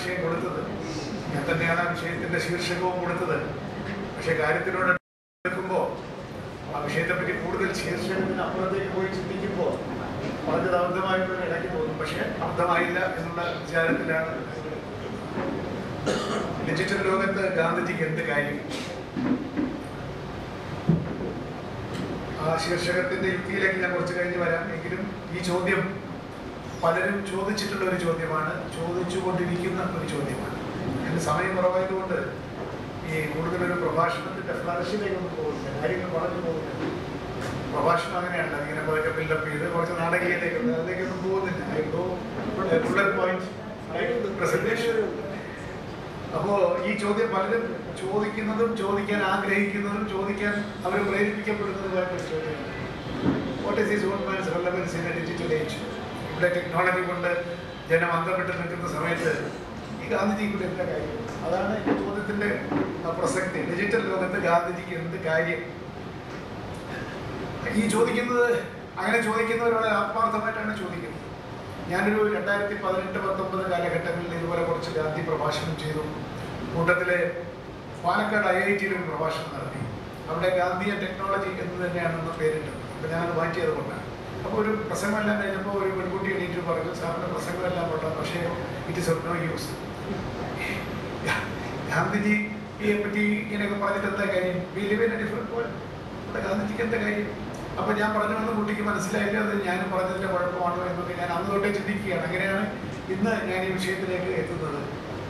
വിഷയം കൊടുത്തത്. ഞാൻ തന്നെയാണ് ആ വിഷയത്തിന്റെ ശീർഷകവും കൊടുത്തത്. പക്ഷെ കാര്യത്തിനോട് എടുക്കുമ്പോൾ ആ വിഷയത്തെ പറ്റി കൂടുതൽ ശീർഷകത്തിന് അപ്പുറത്തേക്ക് പോയി ചിന്തിക്കുമ്പോൾ വളരെ അബദ്ധമായിട്ടൊരു ഇടയ്ക്ക് തോന്നും. പക്ഷെ അബദ്ധമായില്ല എന്നുള്ള വിചാരത്തിലാണ്. ഡിജിറ്റൽ ലോകത്ത് ഗാന്ധിജിക്ക് എന്ത് കാര്യം? ആ ശീർഷകത്തിന്റെ യുക്തിയിലേക്ക് ഞാൻ കുറച്ച് കഴിഞ്ഞ് വരാം. എങ്കിലും ഈ ചോദ്യം പലരും ചോദിച്ചിട്ടുള്ള ഒരു ചോദ്യമാണ് ചോദിച്ചുകൊണ്ടിരിക്കുന്ന ഒരു ചോദ്യമാണ്. അതിന് സമയം കുറവായതുകൊണ്ട് ഈ കൂടുതലൊരു പ്രഭാഷണത്തിന്റെ ഫ്ലറിഷിലേക്കൊന്നും പോകുന്നില്ല. കാര്യങ്ങൾ പറഞ്ഞു പോകുന്നില്ല. പ്രഭാഷണം അങ്ങനെയാണ് ഇങ്ങനെ പതുക്കെ ബിൽഡപ്പ് ചെയ്ത് കുറച്ച് നാടകീയതയൊക്കെ അതിലേക്കൊന്നും പോകുന്നില്ല. ഐ ഗോ പോയിന്റ് അപ്പോ ഈ ചോദ്യം പലരും ചോദിക്കുന്നതും ചോദിക്കാൻ ആഗ്രഹിക്കുന്നതും ചോദിക്കാൻ അവരെ പ്രേരിപ്പിക്കപ്പെടുന്നതുമായിട്ടൊരു ചോദ്യമാണ്. What is is on man's relevance in a digital age ഇവിടെ ടെക്നോളജി കൊണ്ട് ജനം അന്തപ്പെട്ട് നിൽക്കുന്ന സമയത്ത് ഈ ഗാന്ധിജിക്ക് എന്താ കാര്യം? അതാണ് ഈ ചോദ്യത്തിന്റെ പ്രസക്തി. ഡിജിറ്റൽ ലോകത്ത് ഗാന്ധിജിക്ക് എന്ത് കാര്യം? ഈ ചോദിക്കുന്നത് അങ്ങനെ ചോദിക്കുന്നവർ വളരെ ആത്മാർത്ഥമായിട്ടാണ് ചോദിക്കുന്നത്. ഞാനൊരു രണ്ടായിരത്തി പതിനെട്ട് പത്തൊമ്പത് കാലഘട്ടങ്ങളിൽ ഇതുപോലെ കുറച്ച് ഗാന്ധി പ്രഭാഷണം ചെയ്തു. കൂട്ടത്തിലെ പാലക്കാട് ഐ ഐ ടിയിലും പ്രഭാഷണം നടത്തി. അവിടെ ഗാന്ധിയ ടെക്നോളജി എന്ന് തന്നെയാണെന്ന് പേരിട്ടത്. അപ്പം ഞാനത് മാറ്റിയത് കൊണ്ടാണ്. അപ്പോൾ ഒരു പ്രസംഗമെല്ലാം കഴിഞ്ഞപ്പോൾ ഒരു പെൺകുട്ടി എണീറ്റ് പറഞ്ഞു സാറിന്റെ പ്രസംഗമെല്ലാം കൊള്ളാം പക്ഷേ ഇറ്റ് ഇസ് നോ യൂസ് ഗാന്ധിജിയെ പറ്റി ഇങ്ങനെയൊക്കെ പറഞ്ഞിട്ട് എന്താ കാര്യം? വി ലിവ് ഇൻ എ ഗാന്ധിജിക്ക് എന്താ കാര്യം? അപ്പൊ ഞാൻ പറഞ്ഞു വന്ന കുട്ടിക്ക് മനസ്സിലായില്ല അത് ഞാനും പറഞ്ഞതിന്റെ കുഴപ്പമാണോ എന്നൊക്കെ ഞാൻ അന്ന് തൊട്ടേ ചിന്തിക്കുകയാണ്. അങ്ങനെയാണ് ഇന്ന് ഞാൻ ഈ വിഷയത്തിലേക്ക് എത്തുന്നത്.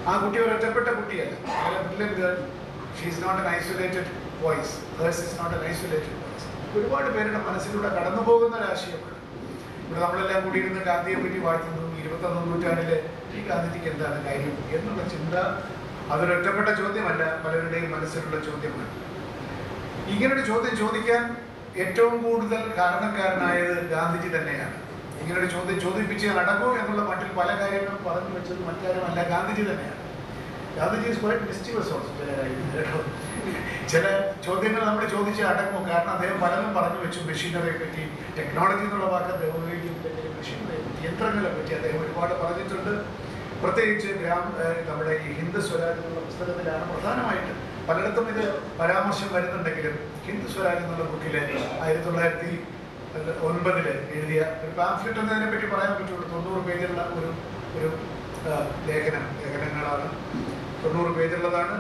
ആ കുട്ടി ഒരു ഒറ്റപ്പെട്ട കുട്ടിയല്ല. She's not an isolated voice hers is not an isolated ഒരുപാട് പേരുടെ മനസ്സിലൂടെ കടന്നു പോകുന്ന ഒരു ആശയമാണ്. ഇവിടെ നമ്മളെല്ലാം കൂടി ഇരുന്ന് ഗാന്ധിയെ പറ്റി വാഴ്ത്തുന്നു ഇരുപത്തൊന്നാം നൂറ്റാണ്ടിലെ ഈ ഗാന്ധിജിക്ക് എന്താണ് കാര്യം എന്നുള്ള ചിന്ത അതൊരൊറ്റപ്പെട്ട ചോദ്യമല്ല പലരുടെയും മനസ്സിലുള്ള ചോദ്യമാണ്. ഇങ്ങനൊരു ചോദ്യം ചോദിക്കാൻ ഏറ്റവും കൂടുതൽ കാരണക്കാരനായത് ഗാന്ധിജി തന്നെയാണ്. ഇങ്ങനൊരു ചോദ്യം ചോദിപ്പിച്ച് നടക്കൂ എന്നുള്ള മട്ടിൽ പല കാര്യങ്ങളും പറഞ്ഞു വെച്ചത് മറ്റാരുമല്ല ഗാന്ധിജി തന്നെയാണ്. Gandhiji is quite mischievous also ചില ചോദ്യങ്ങൾ നമ്മൾ ചോദിച്ച് അടങ്ങും. കാരണം അദ്ദേഹം പലതും പറഞ്ഞു വെച്ചു. മെഷീനറിയെ പറ്റി ടെക്നോളജി എന്നുള്ള വാക്ക് അദ്ദേഹം മെഷീനറിയെ പറ്റി യന്ത്രങ്ങളെ പറ്റി അദ്ദേഹം ഒരുപാട് പറഞ്ഞിട്ടുണ്ട്. പ്രത്യേകിച്ച് ഗ്രാമ നമ്മുടെ ഈ ഹിന്ദു സ്വരാജ് എന്നുള്ള പുസ്തകത്തിലാണ് പ്രധാനമായിട്ട് പലയിടത്തും ഇത് പരാമർശം വരുന്നുണ്ടെങ്കിലും ഹിന്ദു സ്വരാജ് എന്നുള്ള ബുക്കിൽ ആയിരത്തി തൊള്ളായിരത്തി ഒൻപതിൽ എഴുതിയ ഒരു പാംഫ്ലെറ്റ് എന്നതിനെ പറ്റി പറയാൻ പറ്റുള്ളൂ. തൊണ്ണൂറ് പേജുള്ള ഒരു ഒരു ലേഖനം ലേഖനങ്ങളാണ്. തൊണ്ണൂറ് പേജുള്ളതാണ്.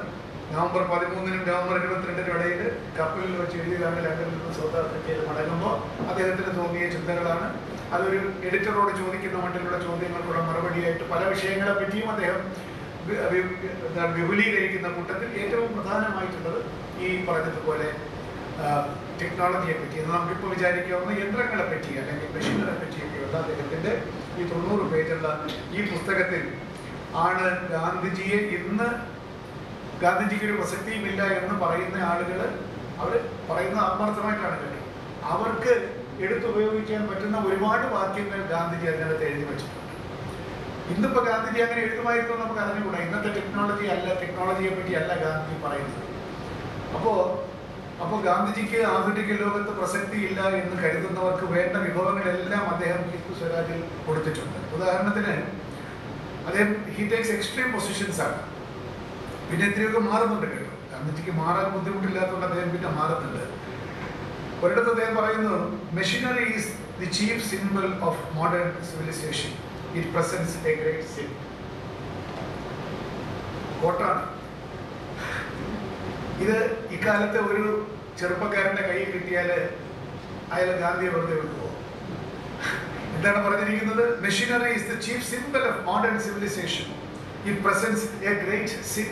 നവംബർ പതിമൂന്നിനും നവംബർ ഇരുപത്തിരണ്ടിനും ഇടയിൽ കപ്പലിൽ വെച്ച് എഴുതിയതാണ് ലണ്ടനിൽ നിന്ന് സൗത്ത് ആഫ്രിക്കയിൽ മടങ്ങുമ്പോൾ അദ്ദേഹത്തിന് തോന്നിയ ചിന്തകളാണ്. അതൊരു എഡിറ്ററോട് ചോദിക്കുന്ന മട്ടിലുള്ള ചോദ്യങ്ങൾക്കുള്ള മറുപടിയായിട്ട് പല വിഷയങ്ങളെ പറ്റിയും അദ്ദേഹം വിപുലീകരിക്കുന്ന കൂട്ടത്തിൽ ഏറ്റവും പ്രധാനമായിട്ടുള്ളത് ഈ പറഞ്ഞതുപോലെ ടെക്നോളജിയെ പറ്റി. നമുക്കിപ്പോൾ വിചാരിക്കാവുന്ന യന്ത്രങ്ങളെ പറ്റി അല്ലെങ്കിൽ മെഷീനുകളെ പറ്റിയൊക്കെയുള്ള അദ്ദേഹത്തിന്റെ ഈ തൊണ്ണൂറ് പേജുള്ള ഈ പുസ്തകത്തിൽ ആണ് ഗാന്ധിജിയെ ഇന്ന് ഗാന്ധിജിക്ക് ഒരു പ്രസക്തിയുമില്ല എന്ന് പറയുന്ന ആളുകൾ അവർ പറയുന്ന ആത്മാർത്ഥമായിട്ടാണ് കാര്യം അവർക്ക് എടുത്തുപയോഗിക്കാൻ പറ്റുന്ന ഒരുപാട് വാക്യങ്ങൾ ഗാന്ധിജി അതിനകത്ത് എഴുതി വെച്ചിട്ടുണ്ട്. ഇന്നിപ്പോ ഗാന്ധിജി അങ്ങനെ എഴുതുമായിരുന്നു നമുക്ക് അറിഞ്ഞുകൂടാ ഇന്നത്തെ ടെക്നോളജി അല്ല ടെക്നോളജിയെ പറ്റി അല്ല ഗാന്ധി പറയുന്നത്. അപ്പോ അപ്പോൾ ഗാന്ധിജിക്ക് ആധുനിക ലോകത്ത് പ്രസക്തി ഇല്ല എന്ന് കരുതുന്നവർക്ക് വേണ്ട വിഭവങ്ങളെല്ലാം അദ്ദേഹം ഹിന്ദു സ്വരാജിൽ കൊടുത്തിട്ടുണ്ട്. ഉദാഹരണത്തിന് അദ്ദേഹം ഹി ടേക്സ് എക്സ്ട്രീം പൊസിഷൻസ് ആണ്. പിന്നെ എത്രയൊക്കെ മാറുന്നുണ്ട് കേട്ടോ. ഗാന്ധിജിക്ക് മാറാൻ ബുദ്ധിമുട്ടില്ലാത്തതുകൊണ്ട് അദ്ദേഹം പിന്നെ മാറുന്നുണ്ട്. ഒരിടത്ത് അദ്ദേഹം പറയുന്നു machinery is the chief symbol of modern civilisation it presents a great sin കോട്ടാണ്. ഇത് ഇക്കാലത്തെ ഒരു ചെറുപ്പക്കാരന്റെ കയ്യിൽ കിട്ടിയാൽ അയാൾ ഗാന്ധിയെ വെറുതെ വിട്ടുപോകും എന്താണ് പറഞ്ഞിരിക്കുന്നത്? Machinery is the chief symbol of modern civilisation it presents a great sin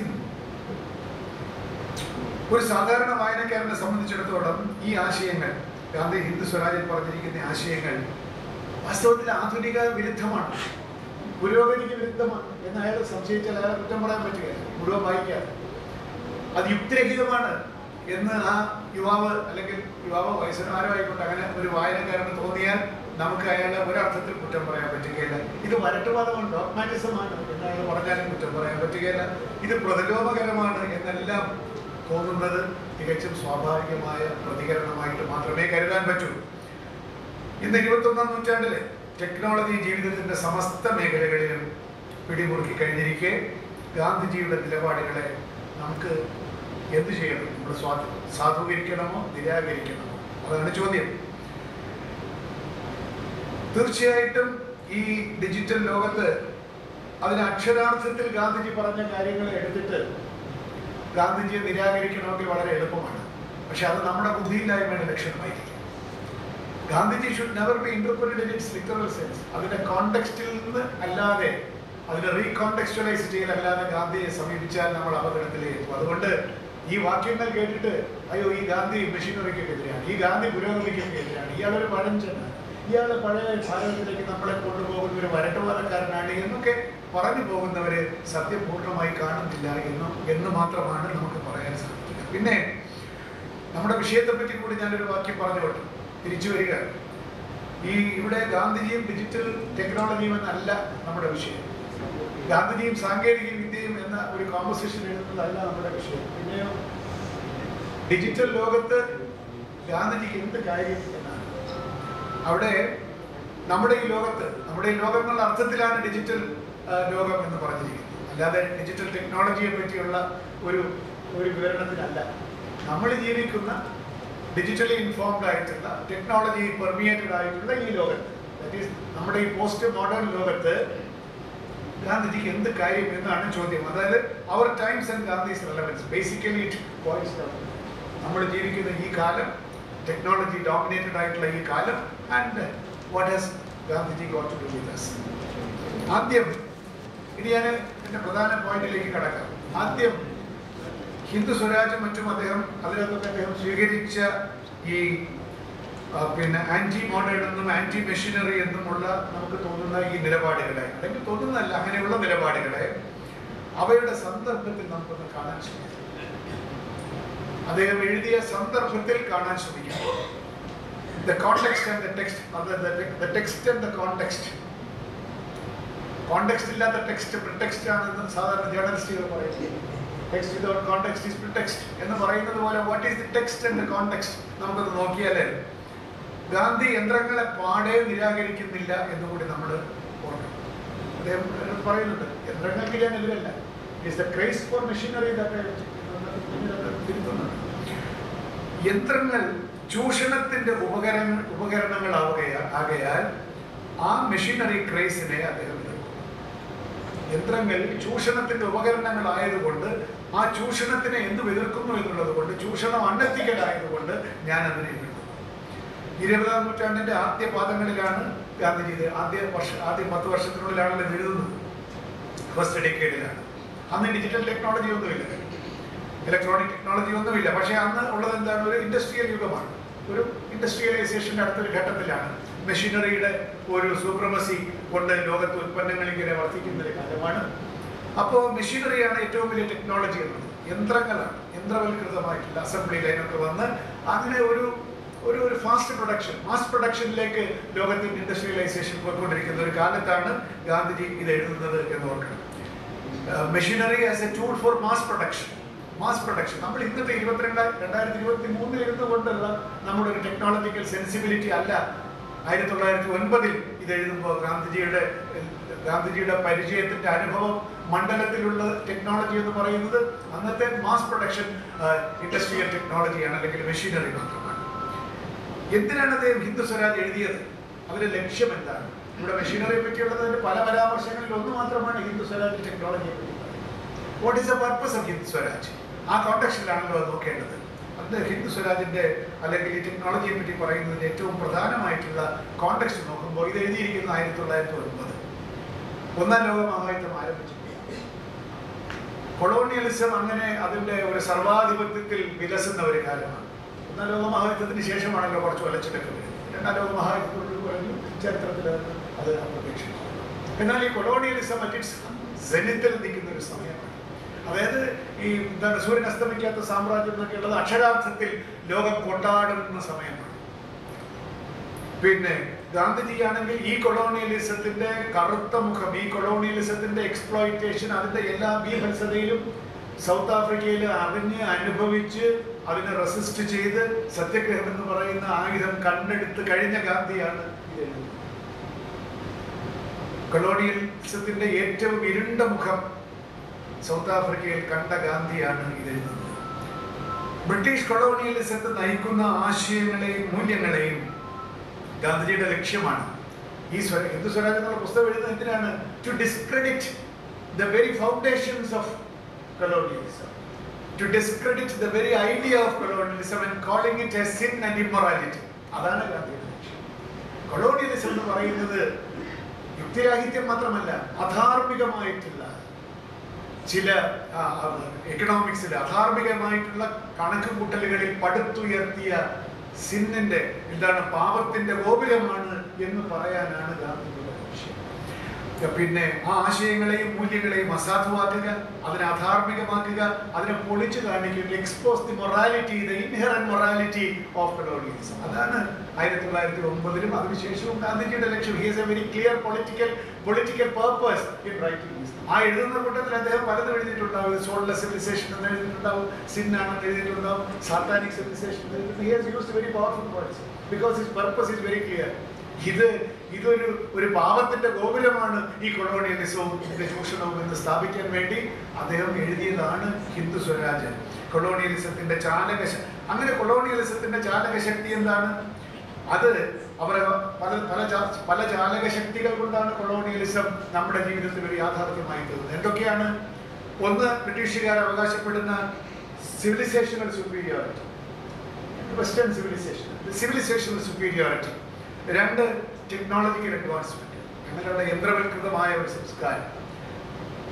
ഒരു സാധാരണ വായനക്കാരനെ സംബന്ധിച്ചിടത്തോളം ഈ ആശയങ്ങൾ ഗാന്ധി ഹിന്ദു സ്വരാജിൽ പറഞ്ഞിരിക്കുന്ന ആശയങ്ങൾ വാസ്തവത്തിൽ ആധുനിക വിരുദ്ധമാണ്. പുരോഗതിക്ക് വിരുദ്ധമാണ്. എന്ന് അയാൾ സംശയിച്ചാൽ അയാളെ കുറ്റം പറയാൻ പറ്റുകയില്ല മുഴുവൻ വായിക്കാതെ അത് യുക്തിരഹിതമാണ് എന്ന് ആ യുവാവ് അല്ലെങ്കിൽ യുവാവ് വയസ്സന്മാരോ ആയിക്കൊണ്ട് അങ്ങനെ ഒരു വായനക്കാരന് തോന്നിയാൽ നമുക്ക് അയാളെ ഒരർത്ഥത്തിൽ കുറ്റം പറയാൻ പറ്റുകയില്ല. ഇത് വരട്ടുവാദമാണ് ഉണ്ടോ എന്ന് അയാൾ പറഞ്ഞാലും കുറ്റം പറയാൻ പറ്റുകയില്ല. ഇത് പ്രതിലോഭകരമാണ് എന്നെല്ലാം തോന്നുന്നത് തികച്ചും സ്വാഭാവികമായ പ്രതികരണമായിട്ട് മാത്രമേ കരുതാൻ പറ്റൂ. ഇന്ന് ഇരുപത്തൊന്നാം നൂറ്റാണ്ടിലെ ടെക്നോളജി ജീവിതത്തിന്റെ സമസ്ത മേഖലകളിലും പിടിമുറുക്കി കഴിഞ്ഞിരിക്കെ ഗാന്ധിജിയുടെ നിലപാടുകളെ നമുക്ക് എന്ത് ചെയ്യണം? നമ്മൾ സ്വാ- സാധൂകരിക്കണമോ? നിരാകരിക്കണമോ? അതാണ് ചോദ്യം. തീർച്ചയായിട്ടും ഈ ഡിജിറ്റൽ ലോകത്ത് അതിന് അക്ഷരാർത്ഥത്തിൽ ഗാന്ധിജി പറഞ്ഞ കാര്യങ്ങളെ എടുത്തിട്ട് ഗാന്ധിജിയെ നിരാകരിക്കണമെങ്കിൽ വളരെ എളുപ്പമാണ്. പക്ഷെ അത് നമ്മുടെ ബുദ്ധിയില്ലായ്മയുടെ ലക്ഷണമായിരിക്കും. Gandhiji should never be interpreted its literal sense അതിന്റെ കോണ്ടെക്സ്റ്റിൽ നിന്ന് അല്ലാതെ അതിനെ റീകോണ്ടെക്സ്റ്റലൈസ് ചെയ്യലല്ലാതെ ഗാന്ധിയെ സമീപിച്ചാൽ നമ്മൾ അപകടത്തിലേക്ക് അതുകൊണ്ട് ഈ വാക്യങ്ങൾ കേട്ടിട്ട് അയ്യോ ഈ ഗാന്ധി മെഷീനറിക്കെതിരെയാണ് ഈ ഗാന്ധി പുരോഗതിക്കൊക്കെ എതിരാണ് ഇയാളൊരു പഴഞ്ചനാണ് ഇയാൾ പഴയ ഭാരതത്തിലേക്ക് നമ്മളെ കൊണ്ടുപോകുന്ന ഒരു വരട്ടുവാദക്കാരനാണ് എന്നൊക്കെ പറഞ്ഞു പോകുന്നവരെ സത്യം പൂർണമായി കാണുന്നില്ല എന്ന് എന്ന് മാത്രമാണ് നമുക്ക് പറയാൻ സാധിക്കുക. പിന്നെ നമ്മുടെ വിഷയത്തെ പറ്റി കൂടി ഞാനൊരു വാക്യം പറഞ്ഞോട്ടെ തിരിച്ചു വരിക. ഈ ഇവിടെ ഗാന്ധിജിയും ഡിജിറ്റൽ ടെക്നോളജിയും എന്നല്ല നമ്മുടെ വിഷയം. ഗാന്ധിജിയും സാങ്കേതിക വിദ്യയും എന്ന ഒരു കോമ്പസിഷൻ എഴുതുന്നതല്ല നമ്മുടെ വിഷയം. പിന്നെയോ? ഡിജിറ്റൽ ലോകത്ത് ഗാന്ധിജിക്ക് എന്ത് കാര്യം എന്നാണ്. അവിടെ നമ്മുടെ ഈ ലോകത്ത് നമ്മുടെ ഈ ലോകങ്ങളുടെ അർത്ഥത്തിലാണ് ഡിജിറ്റൽ ലോകം എന്ന് പറഞ്ഞിരിക്കുന്നത് അല്ലാതെ ഡിജിറ്റൽ ടെക്നോളജിയെ പറ്റിയുള്ള ഒരു ഒരു വിവരണത്തിനല്ല നമ്മൾ ജീവിക്കുന്ന ഡിജിറ്റലി ഇൻഫോംഡ് ആയിട്ടുള്ള ടെക്നോളജി പെർമിയേറ്റഡ് ആയിട്ടുള്ള ഈ ലോകത്ത് ദാറ്റ് ഈസ് നമ്മുടെ ഈ പോസ്റ്റ് മോഡേൺ ലോകത്ത് ഗാന്ധിജിക്ക് എന്ത് കാര്യം എന്നാണ് ചോദ്യം. അതായത് our times and Gandhi's relevance basically it points നമ്മൾ ജീവിക്കുന്ന ഈ കാലം ടെക്നോളജി ഡോമിനേറ്റഡ് ആയിട്ടുള്ള ഈ കാലം and what has Gandhiji got to do with ആദ്യം ഇനി ഞാൻ എന്റെ പ്രധാന പോയിന്റിലേക്ക് കടക്കാം. ആദ്യം ഹിന്ദു സ്വരാജും മറ്റും അദ്ദേഹം അതിനകത്തൊക്കെ അദ്ദേഹം സ്വീകരിച്ച ഈ പിന്നെ ആന്റി മോഡേൺ എന്നും ആന്റി മെഷീനറി എന്നുമുള്ള നമുക്ക് തോന്നുന്ന ഈ നിലപാടുകളെ അല്ലെങ്കിൽ തോന്നുന്നതല്ല അങ്ങനെയുള്ള നിലപാടുകളെ അവയുടെ സന്ദർഭത്തിൽ നമുക്കൊന്ന് കാണാൻ ശ്രമിക്കാം. അദ്ദേഹം എഴുതിയ സന്ദർഭത്തിൽ കാണാൻ ശ്രമിക്കാം. The context and the text the text and the context context ഇല്ലാത്ത ടെക്സ്റ്റ് പ്രിടെക്സ്റ്റ് ആണെന്ന് സാധാരണ ജേർണലിസ്റ്റുകൾ പറയുന്നത് text without context is pretext എന്ന് പറയുന്നത് പോലെ what is the text and context നമുക്കത് നോക്കിയാലേ ഗാന്ധി യന്ത്രങ്ങളെ പാടെ നിരാകരിക്കുന്നില്ല എന്ന് കൂടി നമ്മൾ ഓർക്കണം. അദ്ദേഹം പറയുന്നുണ്ട് യന്ത്രങ്ങൾക്ക് ഞാൻ എതിരല്ല is the craze for machinery യന്ത്രങ്ങൾ ചൂഷണത്തിന്റെ ഉപകരണ ഉപകരണങ്ങളാവുകയാ ആകയാൽ ആ മെഷീനറി ക്രൈസിനെ അദ്ദേഹം യന്ത്രങ്ങൾ ചൂഷണത്തിന്റെ ഉപകരണങ്ങളായതുകൊണ്ട് ആ ചൂഷണത്തിനെ എന്ത് എതിർക്കുന്നു എന്നുള്ളത് കൊണ്ട് ചൂഷണം അണ്ണത്തിക്കലായതുകൊണ്ട് ഞാൻ അതിനെ എതിർക്കുന്നു. ഇരുപതാം നൂറ്റാണ്ടിന്റെ ആദ്യ പാദങ്ങളിലാണ് ഗാന്ധിജി ആദ്യ വർഷ ആദ്യ പത്ത് വർഷത്തിനുള്ളിലാണല്ലോ ഇത് എഴുതുന്നത്. ഫസ്റ്റ് ഡെക്കേഡിലാണ് അന്ന് ഡിജിറ്റൽ ടെക്നോളജി ഒന്നുമില്ല. ഇലക്ട്രോണിക് ടെക്നോളജി ഒന്നുമില്ല. പക്ഷേ അന്ന് ഉള്ളത് എന്താണ്? ഒരു ഇൻഡസ്ട്രിയൽ യുഗമാണ്. ഒരു ഇൻഡസ്ട്രിയലൈസേഷന്റെ അടുത്തൊരു ഘട്ടത്തിലാണ് മെഷീനറിയുടെ ഒരു സൂപ്രമസി കൊണ്ട് ലോകത്ത് ഉൽപ്പന്നങ്ങൾ ഇങ്ങനെ വർദ്ധിക്കുന്ന ഒരു കാലമാണ്. അപ്പോൾ മെഷീനറിയാണ് ഏറ്റവും വലിയ ടെക്നോളജി എന്നത്. യന്ത്രങ്ങളാണ്. യന്ത്രവൽകൃതമായിട്ടുള്ള അസംബ്ലി ലൈനൊക്കെ വന്ന് അങ്ങനെ ഒരു ഒരു ഒരു ഫാസ്റ്റ് പ്രൊഡക്ഷൻ മാസ് പ്രൊഡക്ഷനിലേക്ക് ലോകത്തിന്റെ ഇൻഡസ്ട്രിയലൈസേഷൻ പോയിക്കൊണ്ടിരിക്കുന്ന ഒരു കാലത്താണ് ഗാന്ധിജി ഇത് എഴുതുന്നത് എന്ന് ഓർക്കണം. Machinery as a tool for mass production mass production നമ്മൾ ഇന്നത്തെ ഇരുപത്തിരണ്ട് രണ്ടായിരത്തി ഇരുപത്തി മൂന്നിൽ ഇരുന്നുകൊണ്ടുള്ള നമ്മുടെ ഒരു ടെക്നോളജിക്കൽ സെൻസിബിലിറ്റി അല്ല ആയിരത്തി തൊള്ളായിരത്തി ഒൻപതിൽ ഇത് എഴുതുമ്പോൾ ഗാന്ധിജിയുടെ ഗാന്ധിജിയുടെ പരിചയത്തിന്റെ അനുഭവം മണ്ഡലത്തിലുള്ള ടെക്നോളജി എന്ന് പറയുന്നത് അന്നത്തെ മാസ് പ്രൊഡക്ഷൻ ഇൻഡസ്ട്രിയൽ ടെക്നോളജിയാണ് അല്ലെങ്കിൽ മെഷീനറി മാത്രമാണ്. എന്തിനാണ് അദ്ദേഹം ഹിന്ദു സ്വരാജ് എഴുതിയത്? അവരുടെ ലക്ഷ്യം എന്താണ്? ഇവിടെ മെഷീനറിയെ പറ്റിയുള്ളതിന്റെ പല പരാമർശങ്ങളിൽ ഒന്ന് മാത്രമാണ് ഹിന്ദു സ്വരാജ് ടെക്നോളജിയെ പറ്റി what is the purpose of Hindu Swaraj? ആ കോണ്ടക്സ്റ്റിലാണല്ലോ അത് നോക്കേണ്ടത്. അത് ഹിന്ദു സ്വരാജിന്റെ അല്ലെങ്കിൽ ഈ ടെക്നോളജിയെ പറ്റി പറയുന്നതിന്റെ ഏറ്റവും പ്രധാനമായിട്ടുള്ള കോണ്ടക്സ്റ്റ് നോക്കുമ്പോൾ ഇത് എഴുതിയിരിക്കുന്നത് ആയിരത്തി തൊള്ളായിരത്തി ഒൻപത്. ഒന്നാം ലോക മഹായുദ്ധം ആരംഭിച്ചു. കൊളോണിയലിസം അങ്ങനെ അതിന്റെ ഒരു സർവാധിപത്യത്തിൽ വിലസുന്ന ഒരു കാലമാണ്. ഒന്നാം ലോക മഹായുദ്ധത്തിന് ശേഷമാണല്ലോ കുറച്ച് വലച്ചിട്ടൊക്കെ വരുന്നത്. രണ്ടാം ലോക മഹായുദ്ധത്തോട് കുറഞ്ഞു ചരിത്രത്തിൽ അത് അപ്രതീക്ഷിച്ചു എന്നാൽ ഈ കൊളോണിയലിസം അറ്റ് ജനിത്തിൽ നിൽക്കുന്ന ഒരു സമയമാണ് അതായത് ഈ എന്താണ് സൂര്യൻ അസ്തമിക്കാത്ത സാമ്രാജ്യം എന്നൊക്കെ ഉള്ളത് അക്ഷരാർത്ഥത്തിൽ ലോകം കൊണ്ടാടുന്ന സമയമാണ്. പിന്നെ ഗാന്ധിജിയാണെങ്കിൽ ഈ കൊളോണിയലിസത്തിന്റെ കറുത്ത മുഖം ഈ കൊളോണിയലിസത്തിന്റെ എക്സ്പ്ലോയിറ്റേഷൻ അതിന്റെ എല്ലാ ബീഭത്സതയിലും സൗത്ത് ആഫ്രിക്കയിൽ അറിഞ്ഞ് അനുഭവിച്ച് അതിനെ റെസിസ്റ്റ് ചെയ്ത് സത്യഗ്രഹം എന്ന് പറയുന്ന ആയുധം കണ്ടെടുത്ത് കഴിഞ്ഞ ഗാന്ധിയാണ് കൊളോണിയലിസത്തിന്റെ ഏറ്റവും ഇരുണ്ട മുഖം സൗത്ത് ആഫ്രിക്കയിൽ കണ്ട ഗാന്ധിയാണ് ഇതെഴുതുന്നത് ബ്രിട്ടീഷ് കൊളോണിയലിസത്തെ നയിക്കുന്ന ആശയങ്ങളെയും മൂല്യങ്ങളെയും ഗാന്ധിജിയുടെ ലക്ഷ്യമാണ്. ഈ സ്വര ഹിന്ദു സ്വരാജ് എന്നുള്ള പുസ്തകം എഴുതുന്നത് എന്തിനാണ്? To discredit the very foundations of colonialism to discredit the very idea of colonialism and calling it a sin and immorality അതാണ് ഗാന്ധിയുടെ ലക്ഷ്യം. കൊളോണിയലിസം എന്ന് പറയുന്നത് യുക്തിരാഹിത്യം മാത്രമല്ല അധാർമികമായിട്ടുള്ള ചില എക്കണോമിക്സിൽ അധാർമികമായിട്ടുള്ള കണക്ക് കൂട്ടലുകളിൽ പടുത്തുയർത്തിയ സിന്നിന്റെ എന്താണ് പാപത്തിന്റെ ഗോപുരമാണ് എന്ന് പറയാനാണ് ഗാന്ധി. പിന്നെ ആ ആശയങ്ങളെയും മൂല്യങ്ങളെയും അസാധുവാക്കുക അതിനെ അധാർമികമാക്കുക അതിനെ പൊളിച്ചു കാണിക്കുക expose the morality the inherent morality of colonialism അതാണ് ആയിരത്തി തൊള്ളായിരത്തി ഒമ്പതിലും അതിനുശേഷവും ഗാന്ധിജിയുടെ ലക്ഷ്യം. He's a very clear political political purpose in writing ആ എഴുതുന്ന കൂട്ടത്തിൽ അദ്ദേഹം പലതും എഴുതിയിട്ടുണ്ടാവും. സോളിലെ സിവിലൈസേഷൻ എന്ന് എഴുതിയിട്ടുണ്ടാവും. സിന്നാണ് എഴുതിയിട്ടുണ്ടാവും. Satanic civilisation he has used very powerful words because his purpose is very clear ഇത് ഇതൊരു ഒരു പാപത്തിന്റെ ഗോപുരമാണ് ഈ കൊളോണിയലിസവും ചൂഷണവും എന്ന് സ്ഥാപിക്കാൻ വേണ്ടി അദ്ദേഹം എഴുതിയതാണ് ഹിന്ദു സ്വരാജ്. കൊളോണിയലിസത്തിന്റെ ചാലക അങ്ങനെ കൊളോണിയലിസത്തിന്റെ ചാലക ശക്തി എന്താണ്? അത് അവർ പല പല പല ചാലക ശക്തികൾ കൊണ്ടാണ് കൊളോണിയലിസം നമ്മുടെ ജീവിതത്തിൽ ഒരു യാഥാർത്ഥ്യമായി തീർന്നത്. എന്തൊക്കെയാണ്? ഒന്ന് ബ്രിട്ടീഷുകാർ അവകാശപ്പെടുന്ന civilizational superiority western civilization civilizational superiority രണ്ട് ടെക്നോളജിക്കൽ അഡ്വാൻസ്മെന്റ് അങ്ങനെയുള്ള യന്ത്രവൽകൃതമായ ഒരു സംസ്കാരം.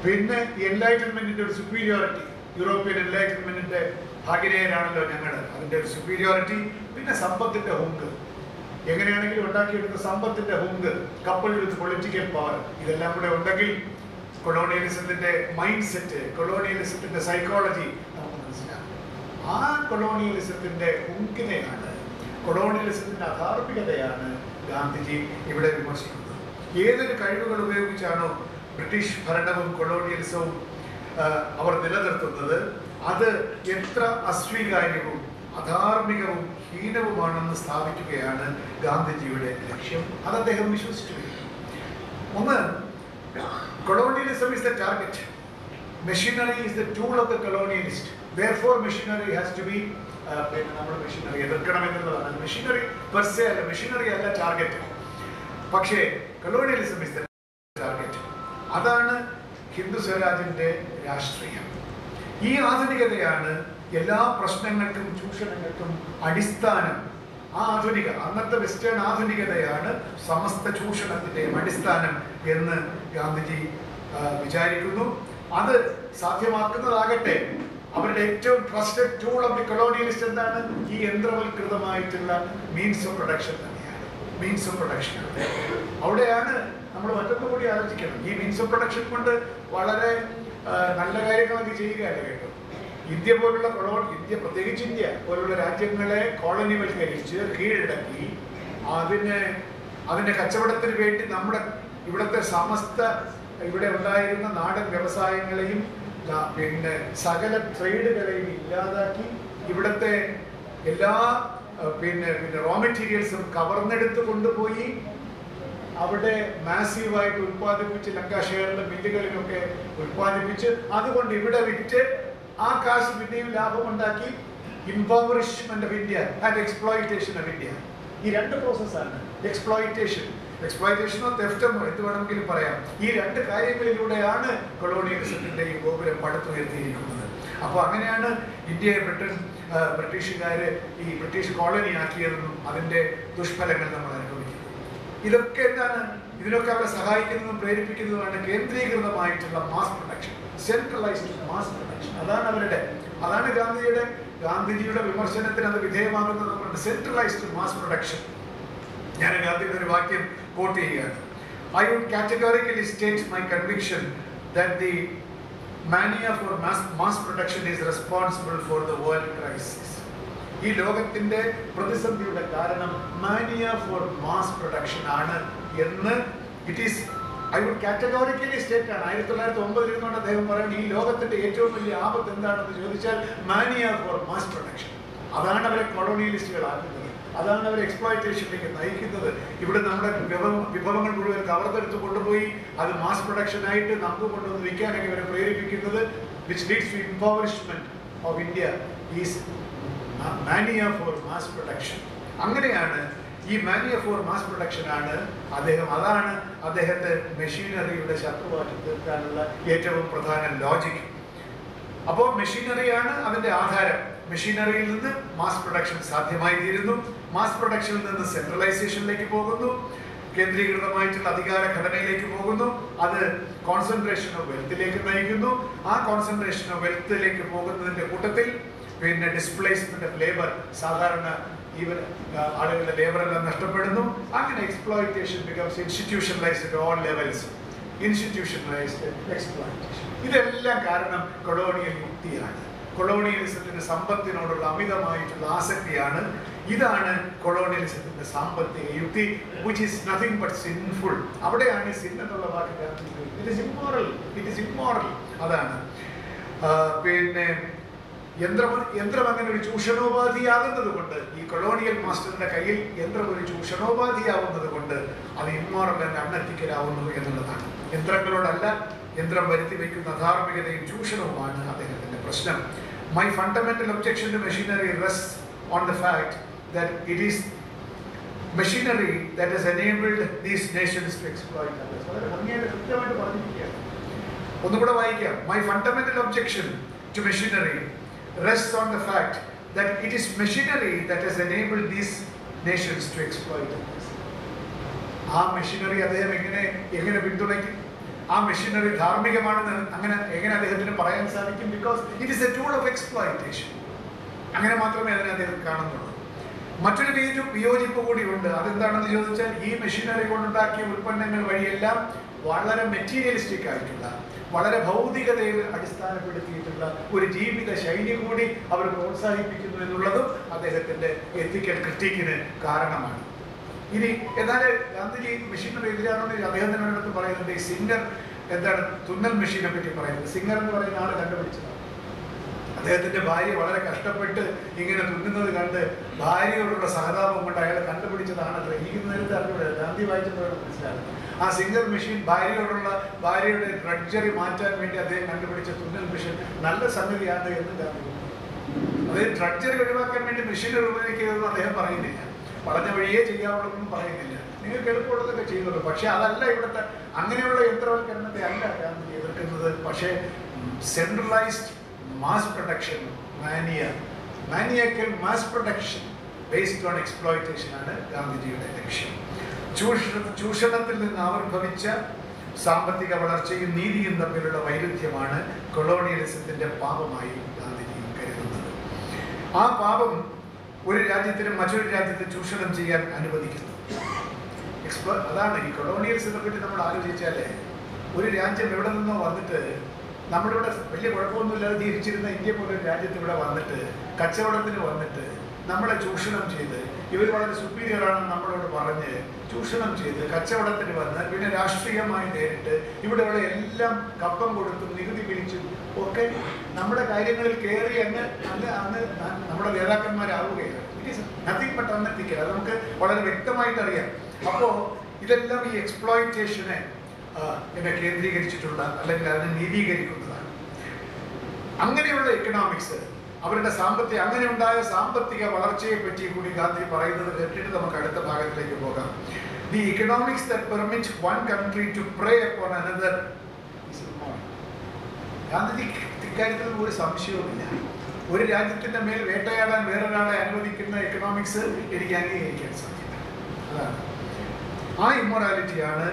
പിന്നെ എൻലൈറ്റൻമെന്റിന്റെ ഒരു സുപ്പീരിയോറിറ്റി യൂറോപ്യൻ എൻലൈറ്റൻമെന്റിന്റെ ഭാഗ്യനേയരാണല്ലോ ഞങ്ങൾ അതിന്റെ ഒരു സുപ്പീരിയോറിറ്റി പിന്നെ സമ്പത്തിന്റെ ഹുങ്ക്. എങ്ങനെയാണെങ്കിലും ഉണ്ടാക്കിയെടുത്ത സമ്പത്തിന്റെ ഹുങ്ക് കപ്പിൾ വിത്ത് പൊളിറ്റിക്കൽ പവർ ഇതെല്ലാം കൂടെ ഉണ്ടെങ്കിൽ കൊളോണിയലിസത്തിന്റെ മൈൻഡ് സെറ്റ് കൊളോണിയലിസത്തിന്റെ സൈക്കോളജി നമുക്ക് മനസ്സിലാക്കാം. ആ കൊളോണിയലിസത്തിന്റെ ഹുങ്കിനെയാണ് കൊളോണിയലിസത്തിന്റെ അധാർമികതയാണ് ഗാന്ധിജി ഇവിടെ വിമർശിക്കുന്നത്. ഏതൊരു കഴിവുകൾ ഉപയോഗിച്ചാണോ ബ്രിട്ടീഷ് ഭരണവും കൊളോണിയലിസവും അവർ നിലനിർത്തുന്നത്? അത് എത്ര അസ്വീകാര്യവും അധാർമികവും ഹീനവുമാണെന്ന് സ്ഥാപിക്കുകയാണ് ഗാന്ധിജിയുടെ ലക്ഷ്യം. അത് അദ്ദേഹം വിശ്വസിച്ചു ഒന്ന് colonialism is the target machinery is the tool of the colonialist for machinery has to be പിന്നെ നമ്മൾ മെഷീനറി എതിർക്കണം എന്നുള്ളതാണ് മെഷീനറി പെർസെ അല്ല മെഷീനറി അല്ല ടാർഗറ്റ് പക്ഷേ കൊളോണിയലിസം ഇസ് ടാർഗറ്റ് അതാണ് ഹിന്ദു സ്വരാജിന്റെ രാഷ്ട്രീയം. ഈ ആധുനികതയാണ് എല്ലാ പ്രശ്നങ്ങൾക്കും ചൂഷണങ്ങൾക്കും അടിസ്ഥാനം. ആ ആധുനിക അന്നത്തെ വെസ്റ്റേൺ ആധുനികതയാണ് സമസ്ത ചൂഷണത്തിന്റെ അടിസ്ഥാനം എന്ന് ഗാന്ധിജി വിചാരിക്കുന്നു. അത് സാധ്യമാക്കുന്നതാകട്ടെ. അവരുടെ ഏറ്റവും trusted tool of the colonialist എന്താണ്? ഈ യന്ത്രവൽകൃതമായിട്ടുള്ള മീൻസ് ഓഫ് പ്രൊഡക്ഷൻ തന്നെയാണ്. മീൻസ് ഓഫ് പ്രൊഡക്ഷൻ അവിടെയാണ് നമ്മൾ മറ്റൊന്നും കൂടി ആലോചിക്കണം. ഈ മീൻസ് ഓഫ് പ്രൊഡക്ഷൻ കൊണ്ട് വളരെ നല്ല കാര്യങ്ങളൊക്കെ ചെയ്യുകയല്ല കേട്ടോ? ഇന്ത്യ പോലുള്ള കൊളോ ഇന്ത്യ പ്രത്യേകിച്ച് ഇന്ത്യ പോലുള്ള രാജ്യങ്ങളെ കോളനിവൽക്കരിച്ച് കീഴടക്കി അതിനെ അതിന്റെ കച്ചവടത്തിന് വേണ്ടി നമ്മുടെ ഇവിടുത്തെ സമസ്ത ഇവിടെ ഉണ്ടായിരുന്ന നാടൻ വ്യവസായങ്ങളെയും പിന്നെ സകല ട്രേഡുകളെയും ഇല്ലാതാക്കി ഇവിടുത്തെ എല്ലാ പിന്നെ പിന്നെ റോ മെറ്റീരിയൽസും കവർന്നെടുത്ത് കൊണ്ടുപോയി അവിടെ മാസീവായിട്ട് ഉത്പാദിപ്പിച്ച് ലങ്കാഷെയറിലെ മില്ലുകളിലൊക്കെ ഉത്പാദിപ്പിച്ച് അതുകൊണ്ട് ഇവിടെ വിറ്റ് ആ കാശ് പിന്നെയും ലാഭമുണ്ടാക്കി impoverishment of India and exploitation of India ഈ രണ്ട് പ്രോസസ്സാണ് എക്സ്പ്ലോയിറ്റേഷൻ എക്സ്പ്ലോയിറ്റേഷനോ തെഫ്റ്റമോ എന്ത് വേണമെങ്കിലും പറയാം. ഈ രണ്ട് കാര്യങ്ങളിലൂടെയാണ് കൊളോണിയലിസത്തിന്റെ ഈ ഗോപുരം പടുത്തുയർത്തിയിരിക്കുന്നത്. അപ്പോൾ അങ്ങനെയാണ് ഇന്ത്യയെ ബ്രിട്ടൻ ബ്രിട്ടീഷുകാർ ഈ ബ്രിട്ടീഷ് കോളനി ആക്കിയതെന്നും അതിന്റെ ദുഷ്ഫലങ്ങൾ നമ്മൾ അനുഭവിക്കുന്നത് ഇതൊക്കെ എന്താണ്? ഇതിനൊക്കെ അവരെ സഹായിക്കുന്നതും പ്രേരിപ്പിക്കുന്നതുമാണ് കേന്ദ്രീകൃതമായിട്ടുള്ള mass production centralised mass production അതാണ് അവരുടെ അതാണ് ഗാന്ധിജിയുടെ ഗാന്ധിജിയുടെ വിമർശനത്തിന് അത് വിധേയമാകുന്നത് സെൻട്രലൈസ്ഡ് മാസ് പ്രൊഡക്ഷൻ ഞാൻ ഗാന്ധിയുടെ ഒരു വാക്യം കോട്ട് ചെയ്യുകയാണ് I would categorically state my conviction that the mania for mass mass production is responsible for the world crisis. ഈ ലോകത്തിന്റെ പ്രതിസന്ധിയുടെ കാരണം മാനിയ ഫോർ മാസ് പ്രൊഡക്ഷൻ ആണ് എന്ന് it is I would categorically state ആണ്. ആയിരത്തി തൊള്ളായിരത്തി ഒമ്പതിൽ ഇരുന്നുകൊണ്ട് അദ്ദേഹം പറയുന്നത് ഈ ലോകത്തിന്റെ ഏറ്റവും വലിയ ആപത്ത് എന്താണെന്ന് ചോദിച്ചാൽ മാനിയ ഫോർ മാസ് പ്രൊഡക്ഷൻ അതാണ് അവരെ കൊളോണിയലിസ്റ്റുകൾ കൊളോണിയലിസ്റ്റുകളാക്കുന്നത് അതാണ് അവരെ എക്സ്പ്ലോയിറ്റേഷനിലേക്ക് നയിക്കുന്നത്. ഇവിടെ നമ്മുടെ വിഭവ വിഭവങ്ങൾ മുഴുവൻ കവർന്നെടുത്ത് കൊണ്ടുപോയി അത് മാസ് പ്രൊഡക്ഷനായിട്ട് നമുക്ക് കൊണ്ടുവന്ന് വിൽക്കാനൊക്കെ ഇവരെ പ്രേരിപ്പിക്കുന്നത് which leads to empowerment of India is mania for mass production അങ്ങനെയാണ് ഈ മാനിയ ഫോർ മാസ് പ്രൊഡക്ഷൻ ആണ് അദ്ദേഹം അതാണ് അദ്ദേഹത്തെ മെഷീനറിയുടെ ശത്രുവാക്കി തീർക്കാനുള്ള ഏറ്റവും പ്രധാന ലോജിക് അപ്പോൾ മെഷീനറിയാണ് അതിന്റെ ആധാരം. മെഷീനറിയിൽ നിന്ന് മാസ് പ്രൊഡക്ഷൻ സാധ്യമായി തീരുന്നു മാസ് പ്രൊഡക്ഷനിൽ നിന്ന് സെൻട്രലൈസേഷനിലേക്ക് പോകുന്നു. കേന്ദ്രീകൃതമായിട്ടുള്ള അധികാര ഘടനയിലേക്ക് പോകുന്നു. അത് കോൺസെൻട്രേഷൻ ഓഫ് വെൽത്തിലേക്ക് നയിക്കുന്നു. ആ കോൺസെൻട്രേഷൻ ഓഫ് വെൽത്തിലേക്ക് പോകുന്നതിന്റെ കൂട്ടത്തിൽ പിന്നെ ഡിസ്പ്ലേസ്മെന്റ് ഓഫ് ലേബർ സാധാരണ ഈവൻ ആളുകളുടെ ലേബർ എല്ലാം നഷ്ടപ്പെടുന്നു. അങ്ങനെ exploitation becomes institutionalised all levels institutionalised exploitation ഇതെല്ലാം കാരണം കൊളോണിയൽ യുക്തിയാണ്. കൊളോണിയലിസത്തിന്റെ സമ്പത്തിനോടുള്ള അമിതമായിട്ടുള്ള ആസക്തിയാണ് ഇതാണ് കൊളോണിയലിസത്തിന്റെ സാമ്പത്തിക യുക്തി which is nothing but sinful അവിടെയാണ് സിൻ എന്നുള്ള വാക്ക് ഇറ്റ് ഇസ് ഇമ്മോറൽ ഇസ് അതാണ്. പിന്നെ യന്ത്രം യന്ത്രം അങ്ങനെ ഒരു ചൂഷണോപാധിയാകുന്നത് കൊണ്ട് ഈ കൊളോണിയൽ മാസ്റ്ററിന്റെ കയ്യിൽ യന്ത്രം ഒരു ചൂഷണോപാധിയാവുന്നത് കൊണ്ട് അത് ഇമ്മോറൽ എന്ന് അണ്ണത്തിക്കലാവുന്നു എന്നുള്ളതാണ്. യന്ത്രങ്ങളോടല്ല യന്ത്രം വരുത്തി വയ്ക്കുന്ന ധാർമ്മികതയും ചൂഷണവുമാണ് അദ്ദേഹത്തിന്റെ പ്രശ്നം. My fundamental objection to machinery rests on the fact that it is machinery that has enabled these nations to exploit others My fundamental objection to machinery rests on the fact that it is machinery that has enabled these nations to exploit others. ആ machinery അദ്ദേഹം എങ്ങനെ എങ്ങനെ പിന്തുണയ്ക്കും ആ machinery ധാർമ്മികമാണെന്ന് അങ്ങനെ എങ്ങനെ അദ്ദേഹത്തിന് പറയാൻ സാധിക്കും because it is a tool of exploitation അങ്ങനെ മാത്രമേ അതിനെ അദ്ദേഹം കാണുന്നുള്ളൂ മറ്റൊരു വിയോജി വിയോജിപ്പ് കൂടിയുണ്ട് അതെന്താണെന്ന് ചോദിച്ചാൽ ഈ മെഷീനറി കൊണ്ടുണ്ടാക്കിയ ഉൽപ്പന്നങ്ങൾ വഴിയെല്ലാം വളരെ മെറ്റീരിയലിസ്റ്റിക് ആയിട്ടുള്ള വളരെ ഭൗതികതയിൽ അടിസ്ഥാനപ്പെടുത്തിയിട്ടുള്ള ഒരു ജീവിത ശൈലി കൂടി അവർ പ്രോത്സാഹിപ്പിക്കുന്നു എന്നുള്ളതും അദ്ദേഹത്തിന്റെ എത്തിക്കൽ ക്രിറ്റിക്കിന് കാരണമാണ്. ഇനി എന്നാൽ ഗാന്ധിജി മെഷീനറി എതിരാണെന്ന് അദ്ദേഹത്തിനടുത്ത് പറയുന്നുണ്ട്. ഈ സിംഗർ എന്താണ് തുന്നൽ മെഷീനെ പറ്റി പറയുന്നത്. സിംഗർ എന്ന് പറയുന്ന ആൾ കണ്ടുപിടിച്ചതാണ്. അദ്ദേഹത്തിന്റെ ഭാര്യ വളരെ കഷ്ടപ്പെട്ട് ഇങ്ങനെ തുന്നുന്നത് കണ്ട് ഭാര്യയോടുള്ള സഹതാപം കൊണ്ട് അയാൾ കണ്ടുപിടിച്ചതാണ് അത്ര എനിക്ക് നേരത്തെ അറിഞ്ഞൂടെ ഗാന്ധി വായിച്ചപ്പോഴാണ് മനസ്സിലാകുന്നത് ആ സിംഗർ മെഷീൻ ഭാര്യയോടുള്ള ഭാര്യയുടെ ഡ്രഡ്ജറി മാറ്റാൻ വേണ്ടി അദ്ദേഹം കണ്ടുപിടിച്ച തുന്നൽ മെഷീൻ നല്ല സംഗതിയാണ് എന്ന് ഗാന്ധി. അതായത് ഡ്രഡ്ജറി ഒഴിവാക്കാൻ വേണ്ടി മെഷീനുകൾ ഉപയോഗിക്കുന്നതെന്ന് അദ്ദേഹം പറയുന്നില്ല. പറഞ്ഞ വഴിയേ ചെയ്യാവുള്ളതെന്നും പറയുന്നില്ല. നിങ്ങൾക്ക് എളുപ്പമുള്ളതൊക്കെ ചെയ്യുന്നുള്ളൂ. പക്ഷെ അതല്ല ഇവിടുത്തെ അങ്ങനെയുള്ള യന്ത്രവൽക്കരണത്തെ അല്ല ഗാന്ധി എതിർക്കുന്നത്. പക്ഷേ centralised mass production mania maniacal mass production based on exploitation ആണ് ഗാന്ധിജിയുടെ ലക്ഷ്യം. ചൂഷണ ചൂഷണത്തിൽ നിന്ന് ആവിർഭവിച്ച സാമ്പത്തിക വളർച്ചയും നീതിയും തമ്മിലുള്ള വൈരുദ്ധ്യമാണ് കൊളോണിയലിസത്തിന്റെ പാപമായി ഗാന്ധിജി കരുതുന്നത്. ആ പാപം ഒരു രാജ്യത്തിനും മറ്റൊരു രാജ്യത്തെ ചൂഷണം ചെയ്യാൻ അനുവദിക്കുന്നു. എക്സ്പ്ലോ അതാണ് ഈ കൊളോണിയൽസിനെ പറ്റി നമ്മൾ ആലോചിച്ചാലേ ഒരു രാജ്യം എവിടെ നിന്നോ വന്നിട്ട് നമ്മളിവിടെ വലിയ കുഴപ്പമൊന്നുമില്ലാതെ ജീവിച്ചിരുന്ന ഇന്ത്യ പോലൊരു രാജ്യത്ത് ഇവിടെ വന്നിട്ട് കച്ചവടത്തിന് വന്നിട്ട് നമ്മളെ ചൂഷണം ചെയ്ത് ഇവർ വളരെ സുപ്പീരിയർ ആണെന്ന് നമ്മളോട് പറഞ്ഞ് ചൂഷണം ചെയ്ത് കച്ചവടത്തിന് വന്ന് പിന്നെ രാഷ്ട്രീയമായി നേരിട്ട് ഇവിടെയുള്ള എല്ലാം കപ്പം കൊടുത്തും നികുതി പിരിച്ചും ഒക്കെ നമ്മുടെ കാര്യങ്ങളിൽ കയറി അങ്ങ് അന്ന് അന്ന് നമ്മുടെ നേതാക്കന്മാരാവുകയാണ്. ഇറ്റ് ഈസ് നത്തിങ് ബട്ട് അത് നമുക്ക് വളരെ വ്യക്തമായിട്ട് അറിയാം അപ്പോൾ ഇതെല്ലാം ഈ എക്സ്പ്ലോയിറ്റേഷനെ എന്നെ കേന്ദ്രീകരിച്ചിട്ടുള്ള അല്ലെങ്കിൽ അതിനെ നീതീകരിക്കുന്നതാണ്. അങ്ങനെയുള്ള എക്കണോമിക്സ് അവരുടെ സാമ്പത്തിക അങ്ങനെ ഉണ്ടായ സാമ്പത്തിക വളർച്ചയെ പറ്റി കൂടി ഗാന്ധി പറയുന്നത് കേട്ടിട്ട് നമുക്ക് അടുത്ത ഭാഗത്തിലേക്ക് പോകാം. The economics that permit one country to prey upon another Gandhiji ഇക്കാര്യത്തിൽ ഒരു സംശയവുമില്ല. ഒരു രാജ്യത്തിന്റെ മേൽ വേട്ടയാടാൻ വേറൊരാളെ അനുവദിക്കുന്ന എക്കണോമിക്സ് എനിക്ക് അംഗീകരിക്കാൻ സാധിക്കില്ല. അതാണ്. ആ ഇമ്മൊറാലിറ്റിയാണ്